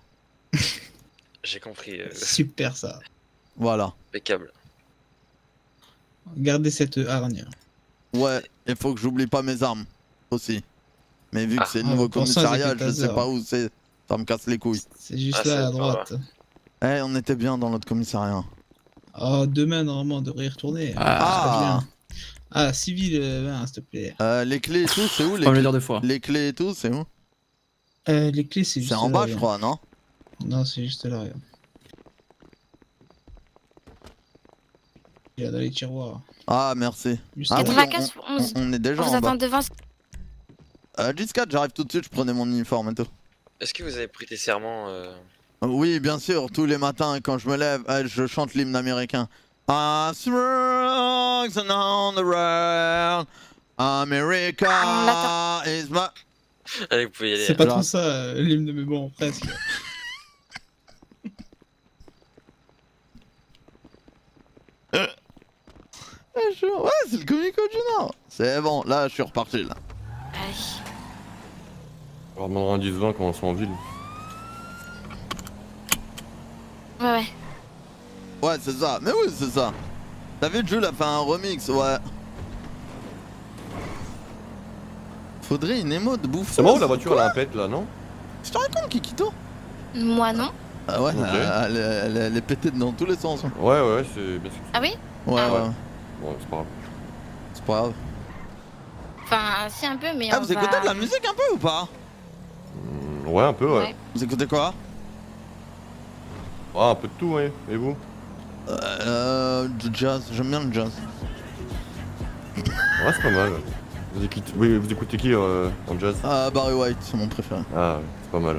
J'ai compris. euh, Super ça. voilà Impeccable. Gardez cette hargne. ouais il faut que j'oublie pas mes armes aussi Mais vu que c'est le Ah, nouveau commissariat, je sais pas où c'est. Ça me casse les couilles. C'est juste Ah, là à droite. Eh, on était bien dans notre commissariat. Oh, demain, normalement, on devrait y retourner. Ah. Ah, civil, euh, ben, s'il te plaît. Euh, les clés et tout, c'est où les clés dire deux fois. Les clés et tout, c'est où Euh, les clés, c'est juste C'est en là, bas, je crois, non Non, c'est juste là, regarde. Il y a dans les tiroirs. Ah, merci. Ah, là. oui, 95 on, pour 11. on- on est déjà On vous en bas. devant. Euh, J4, j'arrive tout de suite, je prenais mon uniforme et tout. Est-ce que vous avez prêté serment euh... Euh, Oui, bien sûr, tous les matins quand je me lève, euh, je chante l'hymne américain. I swear on the road, America is my... Allez, vous pouvez y aller. C'est pas Alors- trop ça, euh, l'hymne, mais bon, presque. Ah, je- Ouais, c'est le Comico du Nord. C'est bon, là, je suis reparti, là. On leur demandera un 10-20 quand on sera en ville. Ouais, ouais. Ouais, c'est ça. Mais oui, c'est ça. T'as vu, Jules a fait un remix, ouais. Faudrait une émo de bouffe. C'est marrant, la voiture elle a un pet là, non Je te raconte, Kikito Moi, non. Ah ouais, elle, elle- elle est pétée dans tous les sens. Ouais, ouais, ouais, c'est bien sûr. Ah oui Ouais, Ah. ouais. Bon, c'est pas grave. C'est pas grave. Enfin, si un peu, mais Ah, on vous écoutez de la musique un peu ou pas? Mm, Ouais, un peu, ouais. Ouais. Vous écoutez quoi? Ah, un peu de tout, ouais. Et vous? Euh. Du jazz, j'aime bien le jazz. Ouais, c'est pas mal. Vous écoutez, oui, vous écoutez qui euh, en jazz? Ah, Barry White, c'est mon préféré. Ah, ouais, c'est pas mal.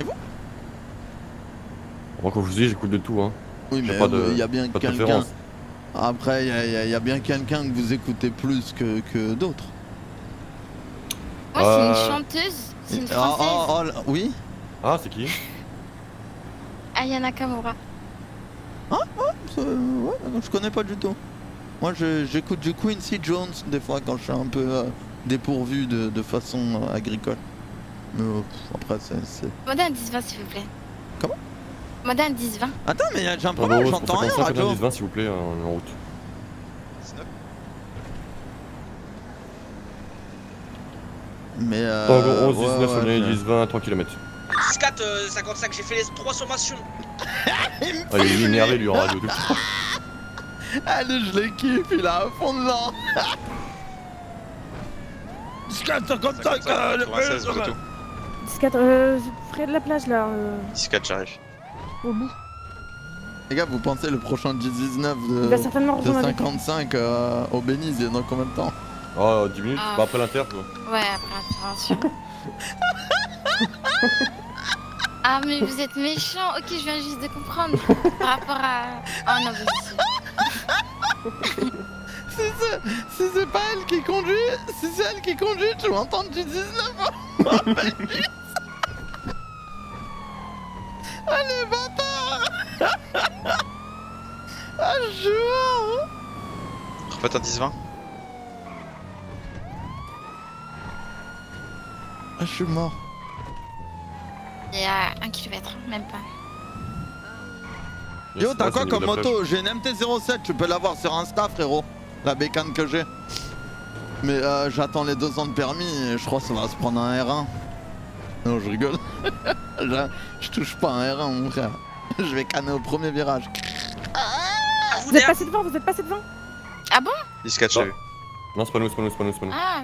Et vous? Moi, comme je vous dis, j'écoute de tout, hein. Oui, mais il y a bien quelqu'un. Après, il y, a- y bien quelqu'un que vous écoutez plus que, que d'autres. Moi, c'est Euh, une chanteuse. C'est une Ah, française. ah, ah, oui Ah, c'est qui? Ayana Kamura. Ah, ah, ouais, je connais pas du tout. Moi, je- j'écoute du Quincy Jones des fois quand je suis un peu euh, dépourvu de, de façon euh, agricole. Mais euh, après, c'est. Demandez un 10-20, s'il vous plaît. Un 10-20. Attends, mais j'ai un Ah, problème, j'entends rien, 55, radio. 20 s'il vous plaît, en, en route. Mais euh. Tango 11, ouais, 19, ouais, Soleil, je- 10, 20, 3 km. 4 euh, 55, j'ai fait les 3 sommations. Ah, il est énervé lui en radio tout le temps. Allez, je kiffe, il a un fond dedans. 55, euh, le 96, plus, Toto. 14, euh, près de la plage là. euh, 14, j'arrive. Au bout. Les gars, vous pensez le prochain 19 de, Il va certainement de rejoindre avec nous. 55 euh, au Belize, il dans combien de temps? Oh, 10 minutes Ah. Bah, après l'inter, quoi. Ouais, après l'intervention. ah, mais vous êtes méchant. Ok, je viens juste de comprendre. Par rapport à. Oh non, mais si. Si c'est si c'est pas elle qui conduit, si c'est elle qui conduit, tu vas entendre du 19 au Belize. Allez, bâtard Mort Refaites un 10-20 Ah, je suis mort. Il y a un kilomètre, même pas. Yo, t'as quoi comme moto J'ai une MT-07, tu peux l'avoir sur Insta, frérot. La bécane que j'ai. Mais euh, j'attends les deux ans de permis et je crois que ça va se prendre un R1. Non, je rigole. je, je touche pas un R1, mon frère. Je vais canner au premier virage. Vous êtes passé devant, vous êtes passé devant Ah bon? 10-4, j'ai vu. Non, c'est pas nous, c'est pas nous, c'est pas nous, c'est pas nous. Ah,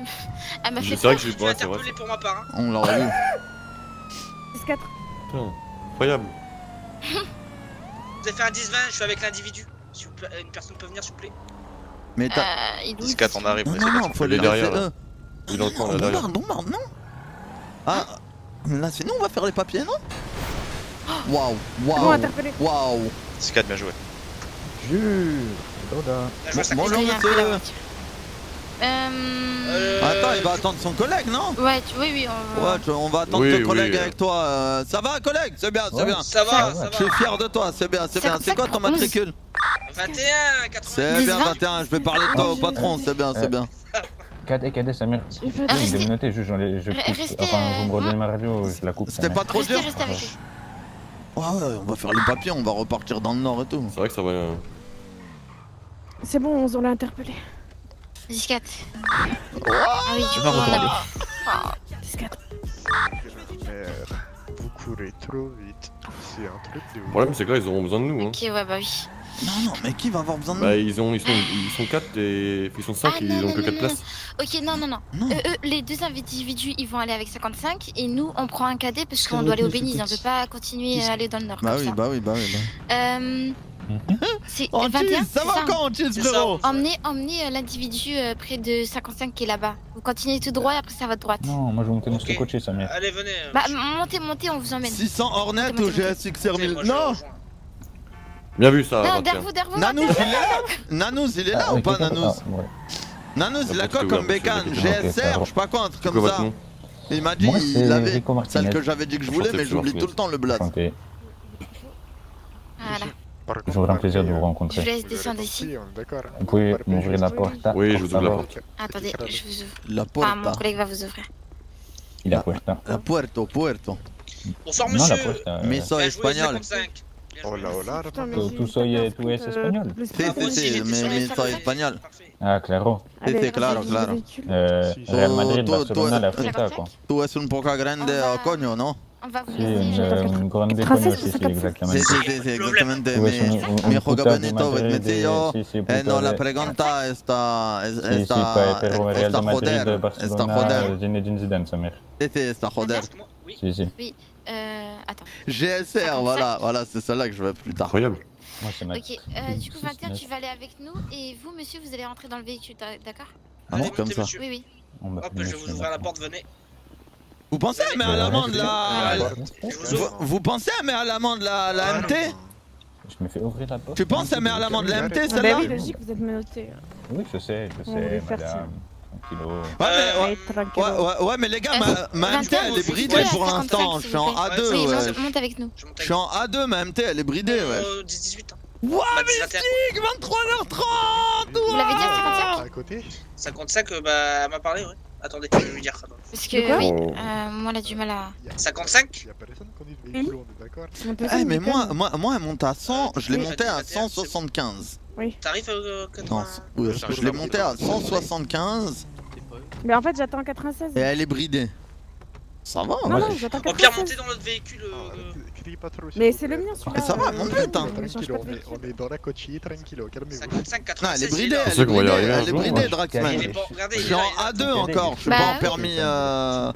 elle m'a Je- fait C'est vrai peur. que j'ai. Ouais, c'est vrai. Interpellé pour ma part. Hein. On l'aurait vu. 6-4. Putain, incroyable. Vous avez fait un 10-20, je suis avec l'individu. Plaît, Une personne peut venir, s'il vous plaît. Mais t'as. Euh, il doit- 10-4, on arrive. on Non, non, non, faut est derrière, là. eux. Il est dans le coin, là, derrière. bombarde, bombarde, non Ah, là, sinon on va faire les papiers, non? Waouh, Bon, waouh, interpellé. waouh. 10-4, bien joué. Doda. Ça Bonjour, monsieur. Euh... Attends, il va attendre son collègue, non? Ouais, tu... oui, oui, on va... Ouais, tu- on va attendre Oui, ton collègue oui. avec toi. euh, Ça va, collègue? C'est bien, c'est Ouais. bien. Ça va, ça Je suis va. fier de toi, c'est bien, c'est bien. C'est quoi ton matricule? 21, 80. C'est bien, 10-20. 21. Je vais parler de toi au patron, c'est bien, c'est bien. Cadet, cadet, Samir. Oui, de me noter, juste, je coupe. restez, Enfin, vous me euh, redonnez ma radio, je la coupe. C'était pas trop dur? restez avec lui. Ouais, ouais, on va faire les papiers, on va repartir dans le nord et tout. C'est vrai que ça va. C'est bon, on l'a interpellé. 10-4. Wow, Ah, oui, du Je coup, vais on a... retourner. Oh. Vous courez trop vite. C'est un truc de Le problème, c'est que là, ils auront besoin de nous. Hein. Ok, ouais, bah oui. Non, non, mais qui va avoir besoin de nous Bah, ils, ont, ils, sont, ils sont 4 et. Ils sont 5 Ah, et non, ils ont non, que non, 4 non, places. Ok, non, non, non. Euh, eux, les deux individus, ils vont aller avec 55 et nous, on prend un cadet parce qu'on doit aller au Béniz. On peut pas continuer à aller dans le nord. Bah comme oui, ça. bah oui, bah oui. Bah. Euh. C'est Oh, 21, Antis, ça va quand, Antis, C'est frérot ça. Emmenez, emmenez euh, l'individu euh, près de 55 qui est là-bas. Vous continuez tout droit et après c'est à votre droite. Non, moi je vais monter dans ce coaché, Samir. Allez, venez. euh, Bah montez, montez, on vous emmène. 600 Hornet ou GSXR 1000 Non Bien vu ça, Non, derrière vous, derrière vous. Nanous, il est là Nanous, il est là Ah, ou pas. Nanous. Nanous, il a quoi comme bécane ça GSR, va. je sais pas quoi, un truc comme ça. Il m'a dit, Moi, il avait celle que j'avais dit que je voulais, mais j'oublie tout le temps le blaze. Toujours un plaisir de vous Je rencontrer. vous laisse descendre ici. Vous pouvez m'ouvrir la porte Oui, je vous ouvre la porte. Attendez, je vous ouvre. La Enfin, mon porta. collègue va vous ouvrir. Il a puerta. La puerto, puerto. Bonsoir, Non, monsieur. la puerta. Mais euh, espagnol. 55. Hola, hola. Tú- soy, eh, tú es compris, espagnol. le Si, espagnol. si, si, mais, mais ça espagnol. Ah, claro. Si, si, claro, claro. Eh, Real. Madrid, Tú- tú- Barcelona, la fruta, quoi. Tú es un poco grande coño, ¿no? Sí, un, eh, un grande coño, sí, sí, exactamente. Sí, sí, sí, sí, exactamente. Tú es un, Mi, Meteo. sí, sí, Eh, puta no, la pregunta está, es- Sí, sí, está, pa- pero Real está de Madrid, joder, está Barcelona, joder. Zinedine Zidane, Samir. Sí, sí, está joder. Si, si. Euh, attends. GSR, voilà, voilà, c'est celle-là que je veux plus tard. Incroyable. Moi, c'est ma... Ok, euh, du coup, 21, tu vas aller avec nous et vous, monsieur, vous allez rentrer dans le véhicule, d'accord Ah bon, comme ça. Oui, oui. On Hop, je vais vous ouvrir la porte, venez. Vous pensez à mettre à l'amende la... Vous pensez à mettre à l'amende la, la MT Je me fais ouvrir la porte. Tu penses à mettre à l'amende la MT Bah celle-là oui, logique, vous êtes menotté. Oui, je sais, je sais, madame. Tranquillo. Ouais, mais, ouais, tranquille. ouais, ouais, ouais, mais les gars, ma, ma MT 21, elle est bridée pour l'instant. 55, Je suis en s'il vous plaît. A2, Oui, ouais. monte, avec nous. Je suis en A2, ma MT elle est bridée, ouais. Euh, 18 ans. Ouah, mais 21. Stig, 23h30 Vous l'avez dit à 55 À côté 55, euh, bah, elle m'a parlé, ouais. Attendez, je vais lui dire. Parce que, oui, Oh. euh, moi, elle a du mal à. 55 Il y a personne qui conduit le véhicule, on est d'accord Eh, mais moi, calme. moi, moi, elle monte à 100, je l'ai Oui, monté à 21, 175. T'arrives euh, Non, 80 oui, J'arrive je l'ai à monté à 175 Mais en fait, j'attends 96. et elle est bridée. Ça va, Non, moi, non, j'ai- j'attends Au pire, 96. montez dans notre véhicule. euh, Pas trop. Mais c'est le mien, celui-là. ça va, euh, mon pas de on est, dans la coachille, tranquillo, calmez-vous. 55, Non, 96. elle est bridée, elle est bridée, elle est bridée, Draxman. Je suis en là. A2 encore, je suis Bah pas en oui. permis. euh,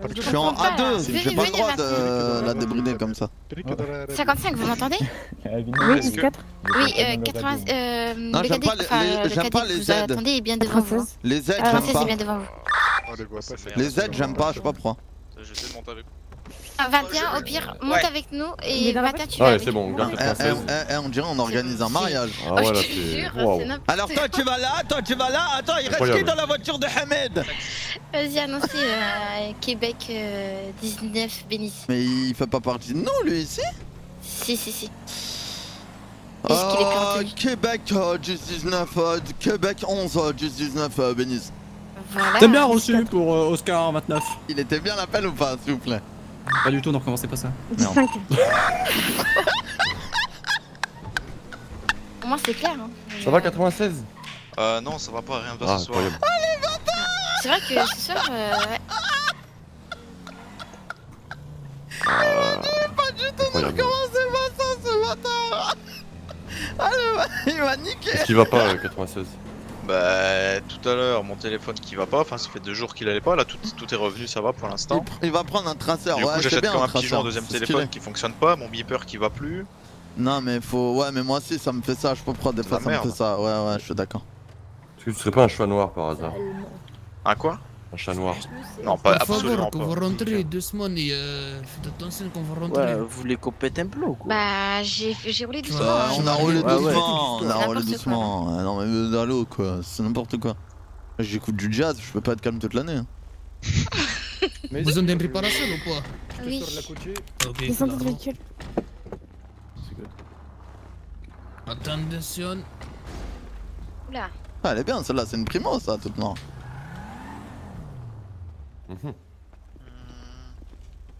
par Je suis en comprends pas, A2, là. j'ai pas le droit de la débrider comme ça. Trick de la- 55, vous m'entendez Oui, Est-ce que- 14. Oui, euh, 80. Euh, Non, le j'aime cadet, pas les- Z. attendez est bien devant vous. hein. 96. Les Z, Ah, j'aime 96 pas. est bien devant vous. On les Z, j'aime pas, je sais pas pourquoi. J'essaie de monter avec vous. Ah, 21, au pire, monte Ouais. avec nous et 21, tu Ah vas ouais, avec c'est bon, garde 96. eh, eh, on dirait on organise un mariage. Ah ouais, là c'est. Alors toi tu vas là, toi tu vas là, attends il reste qui dans la voiture de Hamed? Vas-y, annoncez euh, Québec euh, 19 Bénis. Mais il fait pas partie de nous lui ici Si, si, si. Est-ce qu'il est planté Québec euh, 19, euh, Québec 11, euh, 19 euh, Bénis. Voilà. T'as bien reçu pour euh, Oscar 29 Il était bien l'appel ou pas s'il vous plaît? Pas du tout, ne recommencez pas ça. 15. Au moins, c'est clair. Hein. Ça va 96 Euh, non, ça va pas, rien de Ah, ce soir. incroyable. C'est vrai que ce soir, euh, ouais. Pas du tout Incroyable. comment c'est pas ça ce matin Allez, il m'a niqué Qu'est-ce qui va pas, euh, 96 Bah, tout à l'heure, mon téléphone qui va pas, enfin, ça fait deux jours qu'il allait pas, là, tout, tout est revenu, ça va pour l'instant. Il va prendre un traceur, Du ouais coup, j'achète comme un traceur. un deuxième téléphone qui fonctionne pas, mon beeper qui va plus. Non mais faut... Ouais mais moi aussi ça me fait ça, je pas pourquoi des C'est fois ça me merde. fait ça, ouais ouais je suis d'accord. Est-ce que tu serais pas un chat noir par hasard Un quoi? Un chat noir Non, pas Por absolument favor, quand vous pas. rentrez doucement et euh, faites attention quand vous rentrez. Ouais, vous voulez qu'on pète un peu ou quoi? Bah, j'ai j'ai roulé doucement. Bah, hein. on a roulé doucement, on a roulé quoi. doucement. Ah, non mais euh, dans l'eau quoi, c'est n'importe quoi. J'écoute du jazz, je peux pas être calme toute l'année. hein. Besoin d'une réparation ou pas Oui. Descendez de véhicule. Attention. Oula. Ah, elle est bien celle-là, c'est une primo ça toute noire. Mhm.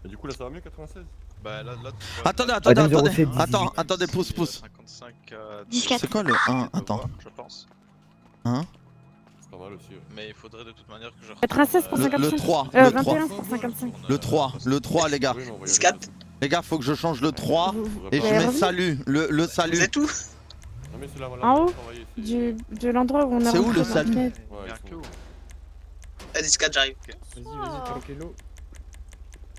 Et du coup là ça va mieux 96 Bah, là, là, tu Attendez, attendez, Madame attendez, Zéro fait attends, 18. attendez, pousse, pousse. 55, euh, 14. C'est quoi le 1 on peut Attends. voir, Je pense. Hein? Pas mal aussi. ouais. Mais il faudrait de toute manière que je. 96 pour Le, 55. le 3, Euh, le 21 3. pour 55. Le 3, le 3 les gars. Oui, mais on va y aller. Les gars, faut que je change le 3 et je mets salut, le, le salut. C'est tout Non, mais c'est là, voilà, En haut c'est- du, de l'endroit où on a C'est où le salut Allez, 4 j'arrive. Vas-y, vas-y, tranquillo.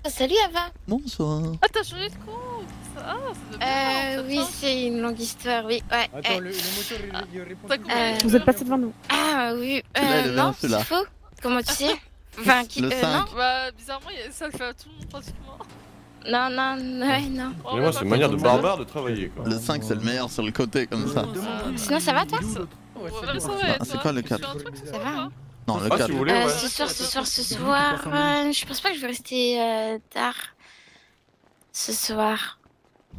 Oh, salut Ava. Bonsoir. Ah, t'as changé de compte. Ah, ça doit Euh, bien, oui, c'est une longue histoire, oui. Ouais. Attends, euh, le, le moteur il, il répond. Euh, Vous êtes passé devant nous. Ah oui, euh, bien, non, c'est faux. Comment tu sais? Enfin, qui, Le euh, 5. non, Bah, bizarrement, il y a- ça le fait à tout le monde pratiquement. non, non, ouais, non. Oh, Mais moi, c'est une manière de barbare de travailler, quoi. Le 5 c'est le meilleur sur le côté comme ça. Sinon, ça va toi? Ouais, c'est Ah, quoi le Tu quatre fais un truc, Ça va Non, le Ah, 4. si vous voulez, Euh. Ce soir, ce soir, ce soir, euh, je pense pas que je vais rester euh, tard. Ce soir.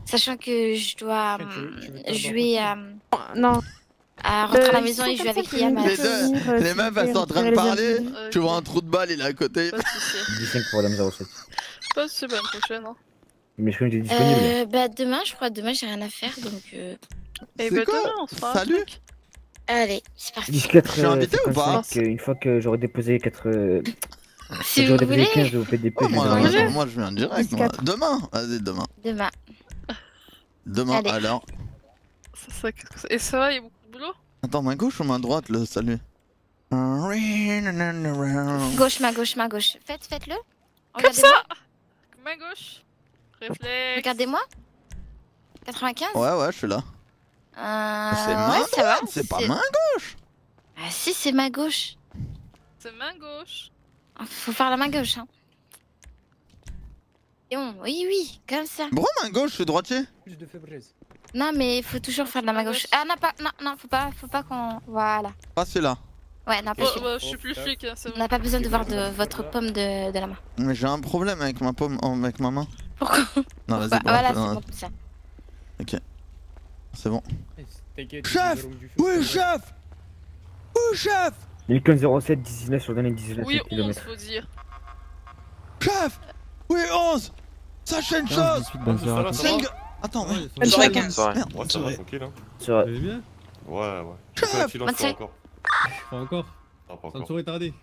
Sachant que je dois euh, jouer à, Non. à rentrer à la maison et jouer avec à- Les deux, les meufs elles sont en train de parler. Tu vois un trou de balle, il est à côté. Pas de soucis. 15 pour Madame 07. Pas bonne prochaine. Hein. Mais je crois que t'es disponible. Euh, bah demain, je crois, demain j'ai rien à faire donc. Euh... Et C'est bah, quoi demain, on se fera un Salut truc. Allez, c'est parti. 14, Je suis invité ou pas 55, euh, Une fois que j'aurai déposé 4. Euh, Si j'aurai vous déposé voulez, 15, vous faites des Oh, je moi, voulez moi, je viens direct. moi. 4. Demain, vas-y, demain. demain. Demain, Allez. alors. Ça, c'est? Et ça va, il y a beaucoup de boulot? Attends, main gauche ou main droite le salut? Gauche, main gauche, main gauche. Faites, faites-le. Comme ça Main gauche. Réflexe. Regardez-moi. 95 Ouais, ouais, je suis là. Euh, C'est main ouais, droite, c'est pas main gauche. Ah si, c'est main gauche. C'est main gauche. Ah, Faut faire la main gauche, hein. Et bon, oui, oui, comme ça. Pourquoi main gauche, je suis droitier Plus de faiblesse. Non, mais il faut toujours faire de la main gauche. Ah non, pas, non, non, faut pas, faut pas qu'on, voilà. Pas celui-là. Ouais, non, pas Oh, bah, je suis plus flic, hein, c'est On n'a pas besoin de voir de votre pomme de, de la main. Mais j'ai un problème avec ma pomme, oh, avec ma main. Pourquoi? Non, vas-y, Bah, bon, Voilà, c'est bon comme ça. Ok. C'est bon. T'inquiète. Chef. Oui, chef Oui, chef 1507, 19 sur le dernier 19 Oui, 11, km. faut dire. Chef Oui, 11 Sachez une 15, chose 18, bonne soirée. à tous. C'est une gue- Attends, ouais. Bonne soirée, Merde. Ouais, ça va, tranquille, hein. Allez bien Ouais, ouais. Chef pas encore. Pas encore Ça me tardé.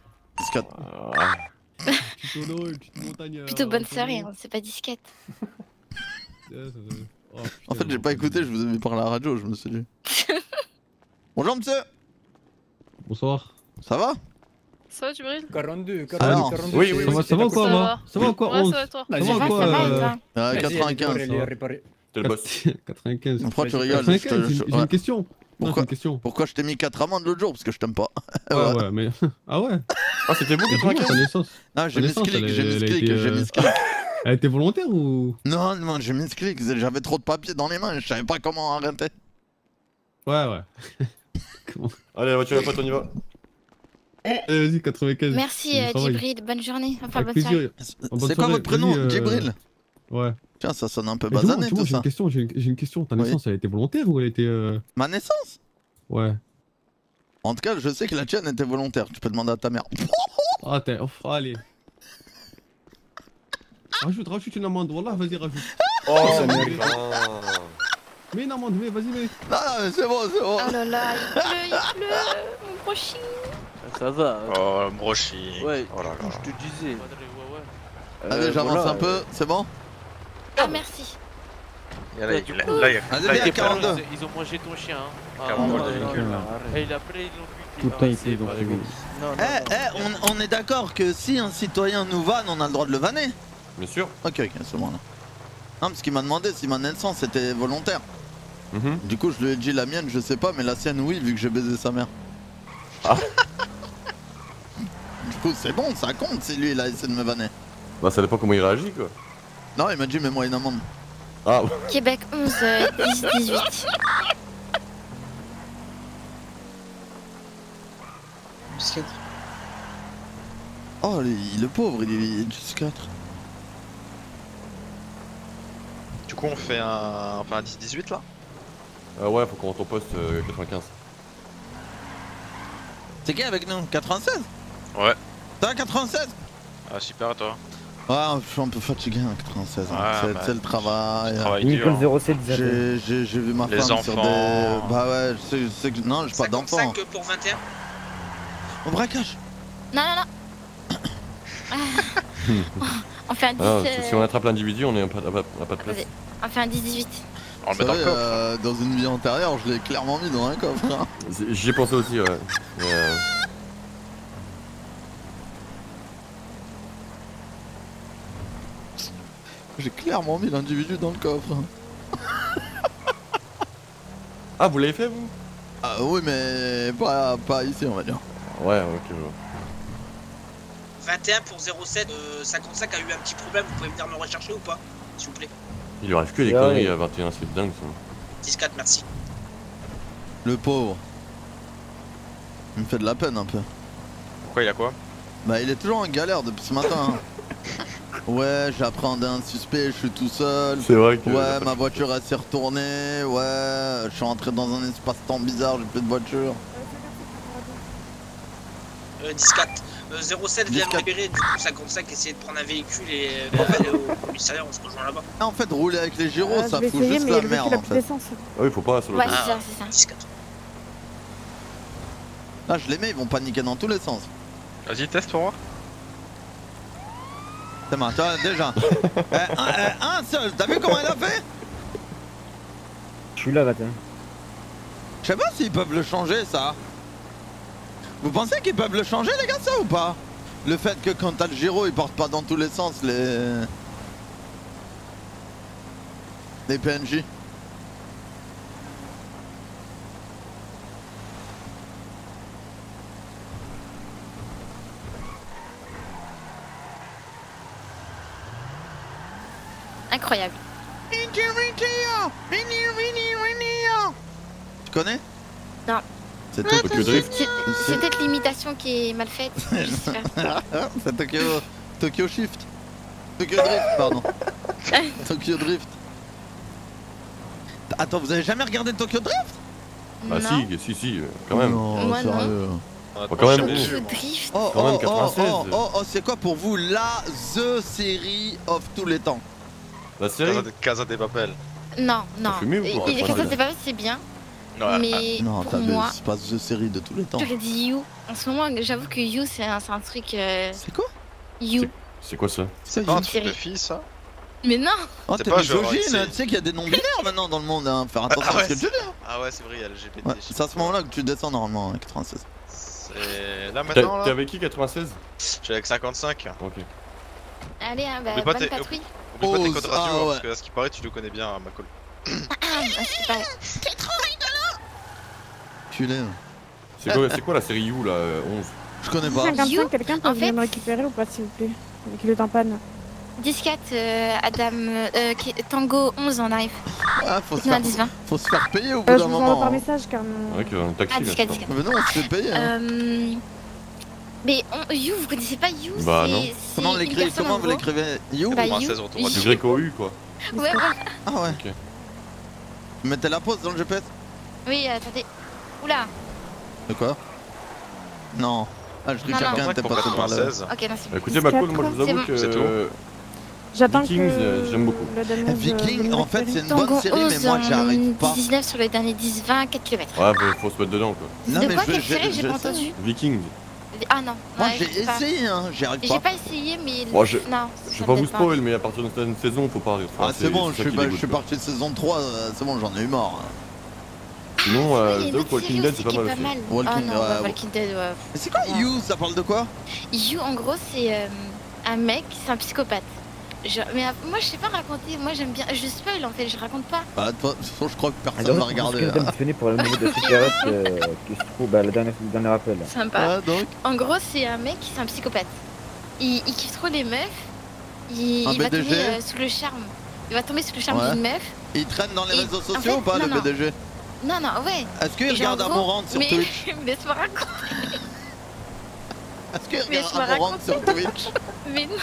Montagne. euh, Plutôt bonne soirée, hein, c'est pas disquette. Oh, putain, En fait, j'ai pas écouté, je vous ai mis par la radio, je me suis dit. Bonjour, monsieur Bonsoir. Ça va? Ça va, tu brilles 42, Alors, 42, 42. oui, oui, Ça va, c'est ça va à ou quoi, moi Ça va ou quoi Ouais, 11 ça va, toi Ça va ou quoi va, ça va, euh, et toi Euh, Vas-y, elle est 95. réparée, elle est réparée. T'es le boss. 95. Pourquoi tu rigoles 95, Je te- j'ai une- question. Pourquoi une question. Pourquoi je t'ai mis 4 amendes l'autre jour Parce que je t'aime pas. Ouais, Ouais. ouais, mais. Ah ouais Ah, c'était ta 95 naissance. Non, j'ai mis naissance, clic, elle j'ai mis a clic, j'ai euh, mis clic. Elle était volontaire ou? Non, non, j'ai mis clic, j'avais trop de papier dans les mains, je savais pas comment arrêter. Ouais, ouais. Allez, la voiture est prête, on y va. Allez, vas-y, 95. Merci, euh. Djibril, bonne journée. Enfin, Avec bonne plaisir. soirée. Oh, bonne C'est quoi votre prénom euh, Djibril? Ouais. Tiens, ça sonne un peu basané tout J'ai ça. une question, j'ai une, j'ai une question. Ta Oui. naissance, elle été volontaire ou elle était. euh, Ma naissance? Ouais. En tout cas, je sais que la tienne était volontaire, tu peux demander à ta mère. Ah, t'es. oh, allez. Rajoute, rajoute une amende. Wallah, vas-y, rajoute. Oh, Ça putain. mérite. Mets une amende, vas-y, mets. Non, non, mais c'est bon, c'est bon. Oh là là, il pleut, il pleut, mon prochain. Ça va. Oh, brochi. Ouais, Oh là là. je te disais. Allez, Euh, j'avance voilà, un peu, c'est bon Ah, merci. Là, il- du là, coup- là, il y a Allez, là, il y a viens, pas- 42. Ils, ils ont mangé ton chien. Hein. Ah, 40 non, balles de non, véhicule, non, là. Et après, ils l'ont. Tout Ah, véhicule. Non, non, Eh, eh, on est d'accord que si un citoyen nous vanne, on a le droit de le vanner Bien sûr. Ok, ok, c'est bon là. Non, parce qu'il m'a demandé si ma naissance était volontaire. Mhm. Du coup, je lui ai dit la mienne, je sais pas, mais la sienne, oui, vu que j'ai baisé sa mère. Ah. du coup, c'est bon, ça compte si lui, il a essayé de me vanner. Bah, ça dépend comment il réagit, quoi. Non, il m'a dit, mets-moi une amende. Ah, Québec 11, euh, 10, 18. Disquette. Oh, il est pauvre, il est juste 4. Du coup, on fait un, on fait un 10-18 là Euh, ouais, faut qu'on rentre au poste euh, 95. C'est qui avec nous 96 Ouais. T'as 96 Ah, super, toi Ouais, je suis un peu fatigué hein, 96. hein. Ouais, bah, c'est le travail. hein. hein. 07, J'ai vu ma Les femme sur enfants. des. Bah ouais, je sais, je sais que. Non, j'ai pas d'enfants. 55 pour 21. Au braquage Non, non, non. Ah. on fait un 10. Ah, euh, si on attrape l'individu, on est pas, pas, de place. On fait un 10-18. On le Vous met dans le savez, coffre. euh, dans une vie antérieure, je l'ai clairement mis dans un coffre. hein. J'y ai pensé aussi, ouais. Mais, euh, J'ai clairement mis l'individu dans le coffre. Ah, vous l'avez fait, vous? Ah oui, mais pas, pas ici, on va dire. Ouais, ok, je vois. 21 pour 07, euh, 55 a eu un petit problème, vous pouvez venir me rechercher ou pas S'il vous plaît. Il lui arrive que des Ouais, conneries ouais. à 21, c'est dingue ça. 10-4, merci. Le pauvre. Il me fait de la peine un peu. Pourquoi il a quoi? Bah, il est toujours en galère depuis ce matin. hein. Ouais, j'ai appréhendé un suspect, je suis tout seul. C'est vrai que- Ouais, ma voiture elle s'est retournée. Ouais, je suis rentré dans un espace-temps bizarre, j'ai plus de voiture. Euh, 10-4. Euh, 07 vient me 10-4. libérer, du coup 55 essayer de prendre un véhicule et euh, aller au commissariat, on se rejoint là-bas. En fait, rouler avec les gyros, Euh, ça fout essayer, juste mais la merde en fait. Ah oui, faut pas sur le Ouais, c'est ça, c'est ça. 10-4. Là, je les mets, ils vont paniquer dans tous les sens. Vas-y, teste pour moi. C'est bon, tu vois, déjà. Eh, un, eh, un seul, t'as vu comment il a fait? Je suis là, Vatin. Je sais pas s'ils peuvent le changer ça. Vous pensez qu'ils peuvent le changer les gars ça ou pas? Le fait que quand t'as le gyro il porte pas dans tous les sens les... Les PNJ. Incroyable. Tu connais? Non. C'est Tokyo Drift. c'est- peut-être l'imitation qui est mal faite. C'est Tokyo... Tokyo Shift. Tokyo Drift, pardon. Tokyo Drift. Attends, vous avez jamais regardé Tokyo Drift? Ah si, si, si, euh, quand même. Non, Moi, non. sérieux. Bon, quand même, Tokyo. Drift. Oh, Quand même oh, 96. oh, oh, oh, c'est quoi pour vous la The série of tous les temps? La série? Casa de, Casa Papel. Non, non. fumé ou Il- c'est pas c'est bien. Ouais, mais Non, pour t'as vu, moi, c'est pas The série de tous les temps. j'aurais dit You. En ce moment, j'avoue que You, c'est un, truc. euh, C'est quoi? You. C'est quoi ça? C'est Ah, un truc de fille ça? Mais non Oh, C'est t'es pas misogyne, tu sais qu'il y a des non-binaires maintenant dans le monde, hein. Faire attention Ah ouais, à ce que tu dis. hein. Ah ouais, c'est vrai, il y a le GPT. Ouais, c'est à ce moment-là que tu descends normalement avec 36. C'est là T'es maintenant t'es avec qui 96 Je suis avec 55. Ok. Allez, hein, bah, Oublie pas bonne tes- patrouille. Oublie pas tes codes ah radio, hein, ouais. parce que à ce qui paraît, tu le connais bien, ma colle. Ah, c'est pas... Culé. C'est c'est quoi la série You là euh, 11 Je connais pas. 55, quelqu'un peut en venir fait- me récupérer ou pas, s'il vous plaît? Avec le tampane. 10-4, euh, Adam. Euh, Tango 11, on arrive. Ah, faut se Non, faire, 10-20. faut se faire payer au bout Euh, je d'un vous envoie moment. par hein. message car mon... Ouais, un taxi Ah, là. 10-4, je 10-4. Mais non, on se fait payer. Hein. Euh... Mais on- You, vous connaissez pas You? Bah, c'est- non. Comment Comment en vous l'écrivez? You? Bah, You. Du dit. Greco U quoi. Ouais, voilà. Ah ouais. Ok. Vous mettez la pause dans le GPS Oui, attendez. Oula. De quoi Non. Ah, je dis Non, que non. quelqu'un était Pourquoi passé par là. 96 Ok, non, c'est Bah, écoutez, ma cool, moi je vous C'est avoue bon. que. C'est tout. J'attends. Vikings, euh, j'aime beaucoup. le Dan 11, Viking, vienne en fait, c'est une bonne série, mais 11 moi en j'y arrive pas. 19 sur le dernier 10-20, 4 km. Ouais, faut, faut se mettre dedans quoi. Non, de mais quoi je- quelle série J'ai pas entendu. Vikings. Ah non. Moi j'ai pas. essayé, hein, j'y arrive J'ai pas. pas essayé, mais. Bon, je- Non. Je vais pas vous spoil, mais à partir d'une certaine saison, faut pas. Ah, enfin, c'est bon, je suis, pas- parti de saison 3, euh, c'est bon, j'en ai eu marre. Sinon, euh, Walking Dead, c'est pas mal pas aussi. mal. Walking- ah non, ouais, bah, ouais. Walking Dead, ouais. Mais c'est quoi You Ça parle de quoi You, en gros, c'est euh, un mec, c'est un psychopathe. Je- mais euh, moi, je sais pas raconter. Moi, j'aime bien. Je spoil en fait, je raconte pas. Bah, de toute façon, je crois que personne va regarder. hein. disponible pour le niveau de cigarette euh, qui se trouve, bah, le dernier, le dernier appel. Sympa. Ouais, donc En gros, c'est un mec, c'est un psychopathe. Il, il kiffe trop les meufs. Il, Un il va BDG? tomber euh, sous le charme. Il va tomber sous le charme Ouais. d'une meuf. Il traîne dans les Et- réseaux en sociaux fait, ou pas, non, le non. PDG Non, non, ouais. Est-ce qu'il regarde gros- Amorante sur mais... Twitch Laisse-moi raconter. Est-ce qu'il Mais regarde Amorante sur Twitch Mais non.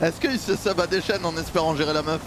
Est-ce qu'il se sub à des chaînes en espérant gérer la meuf?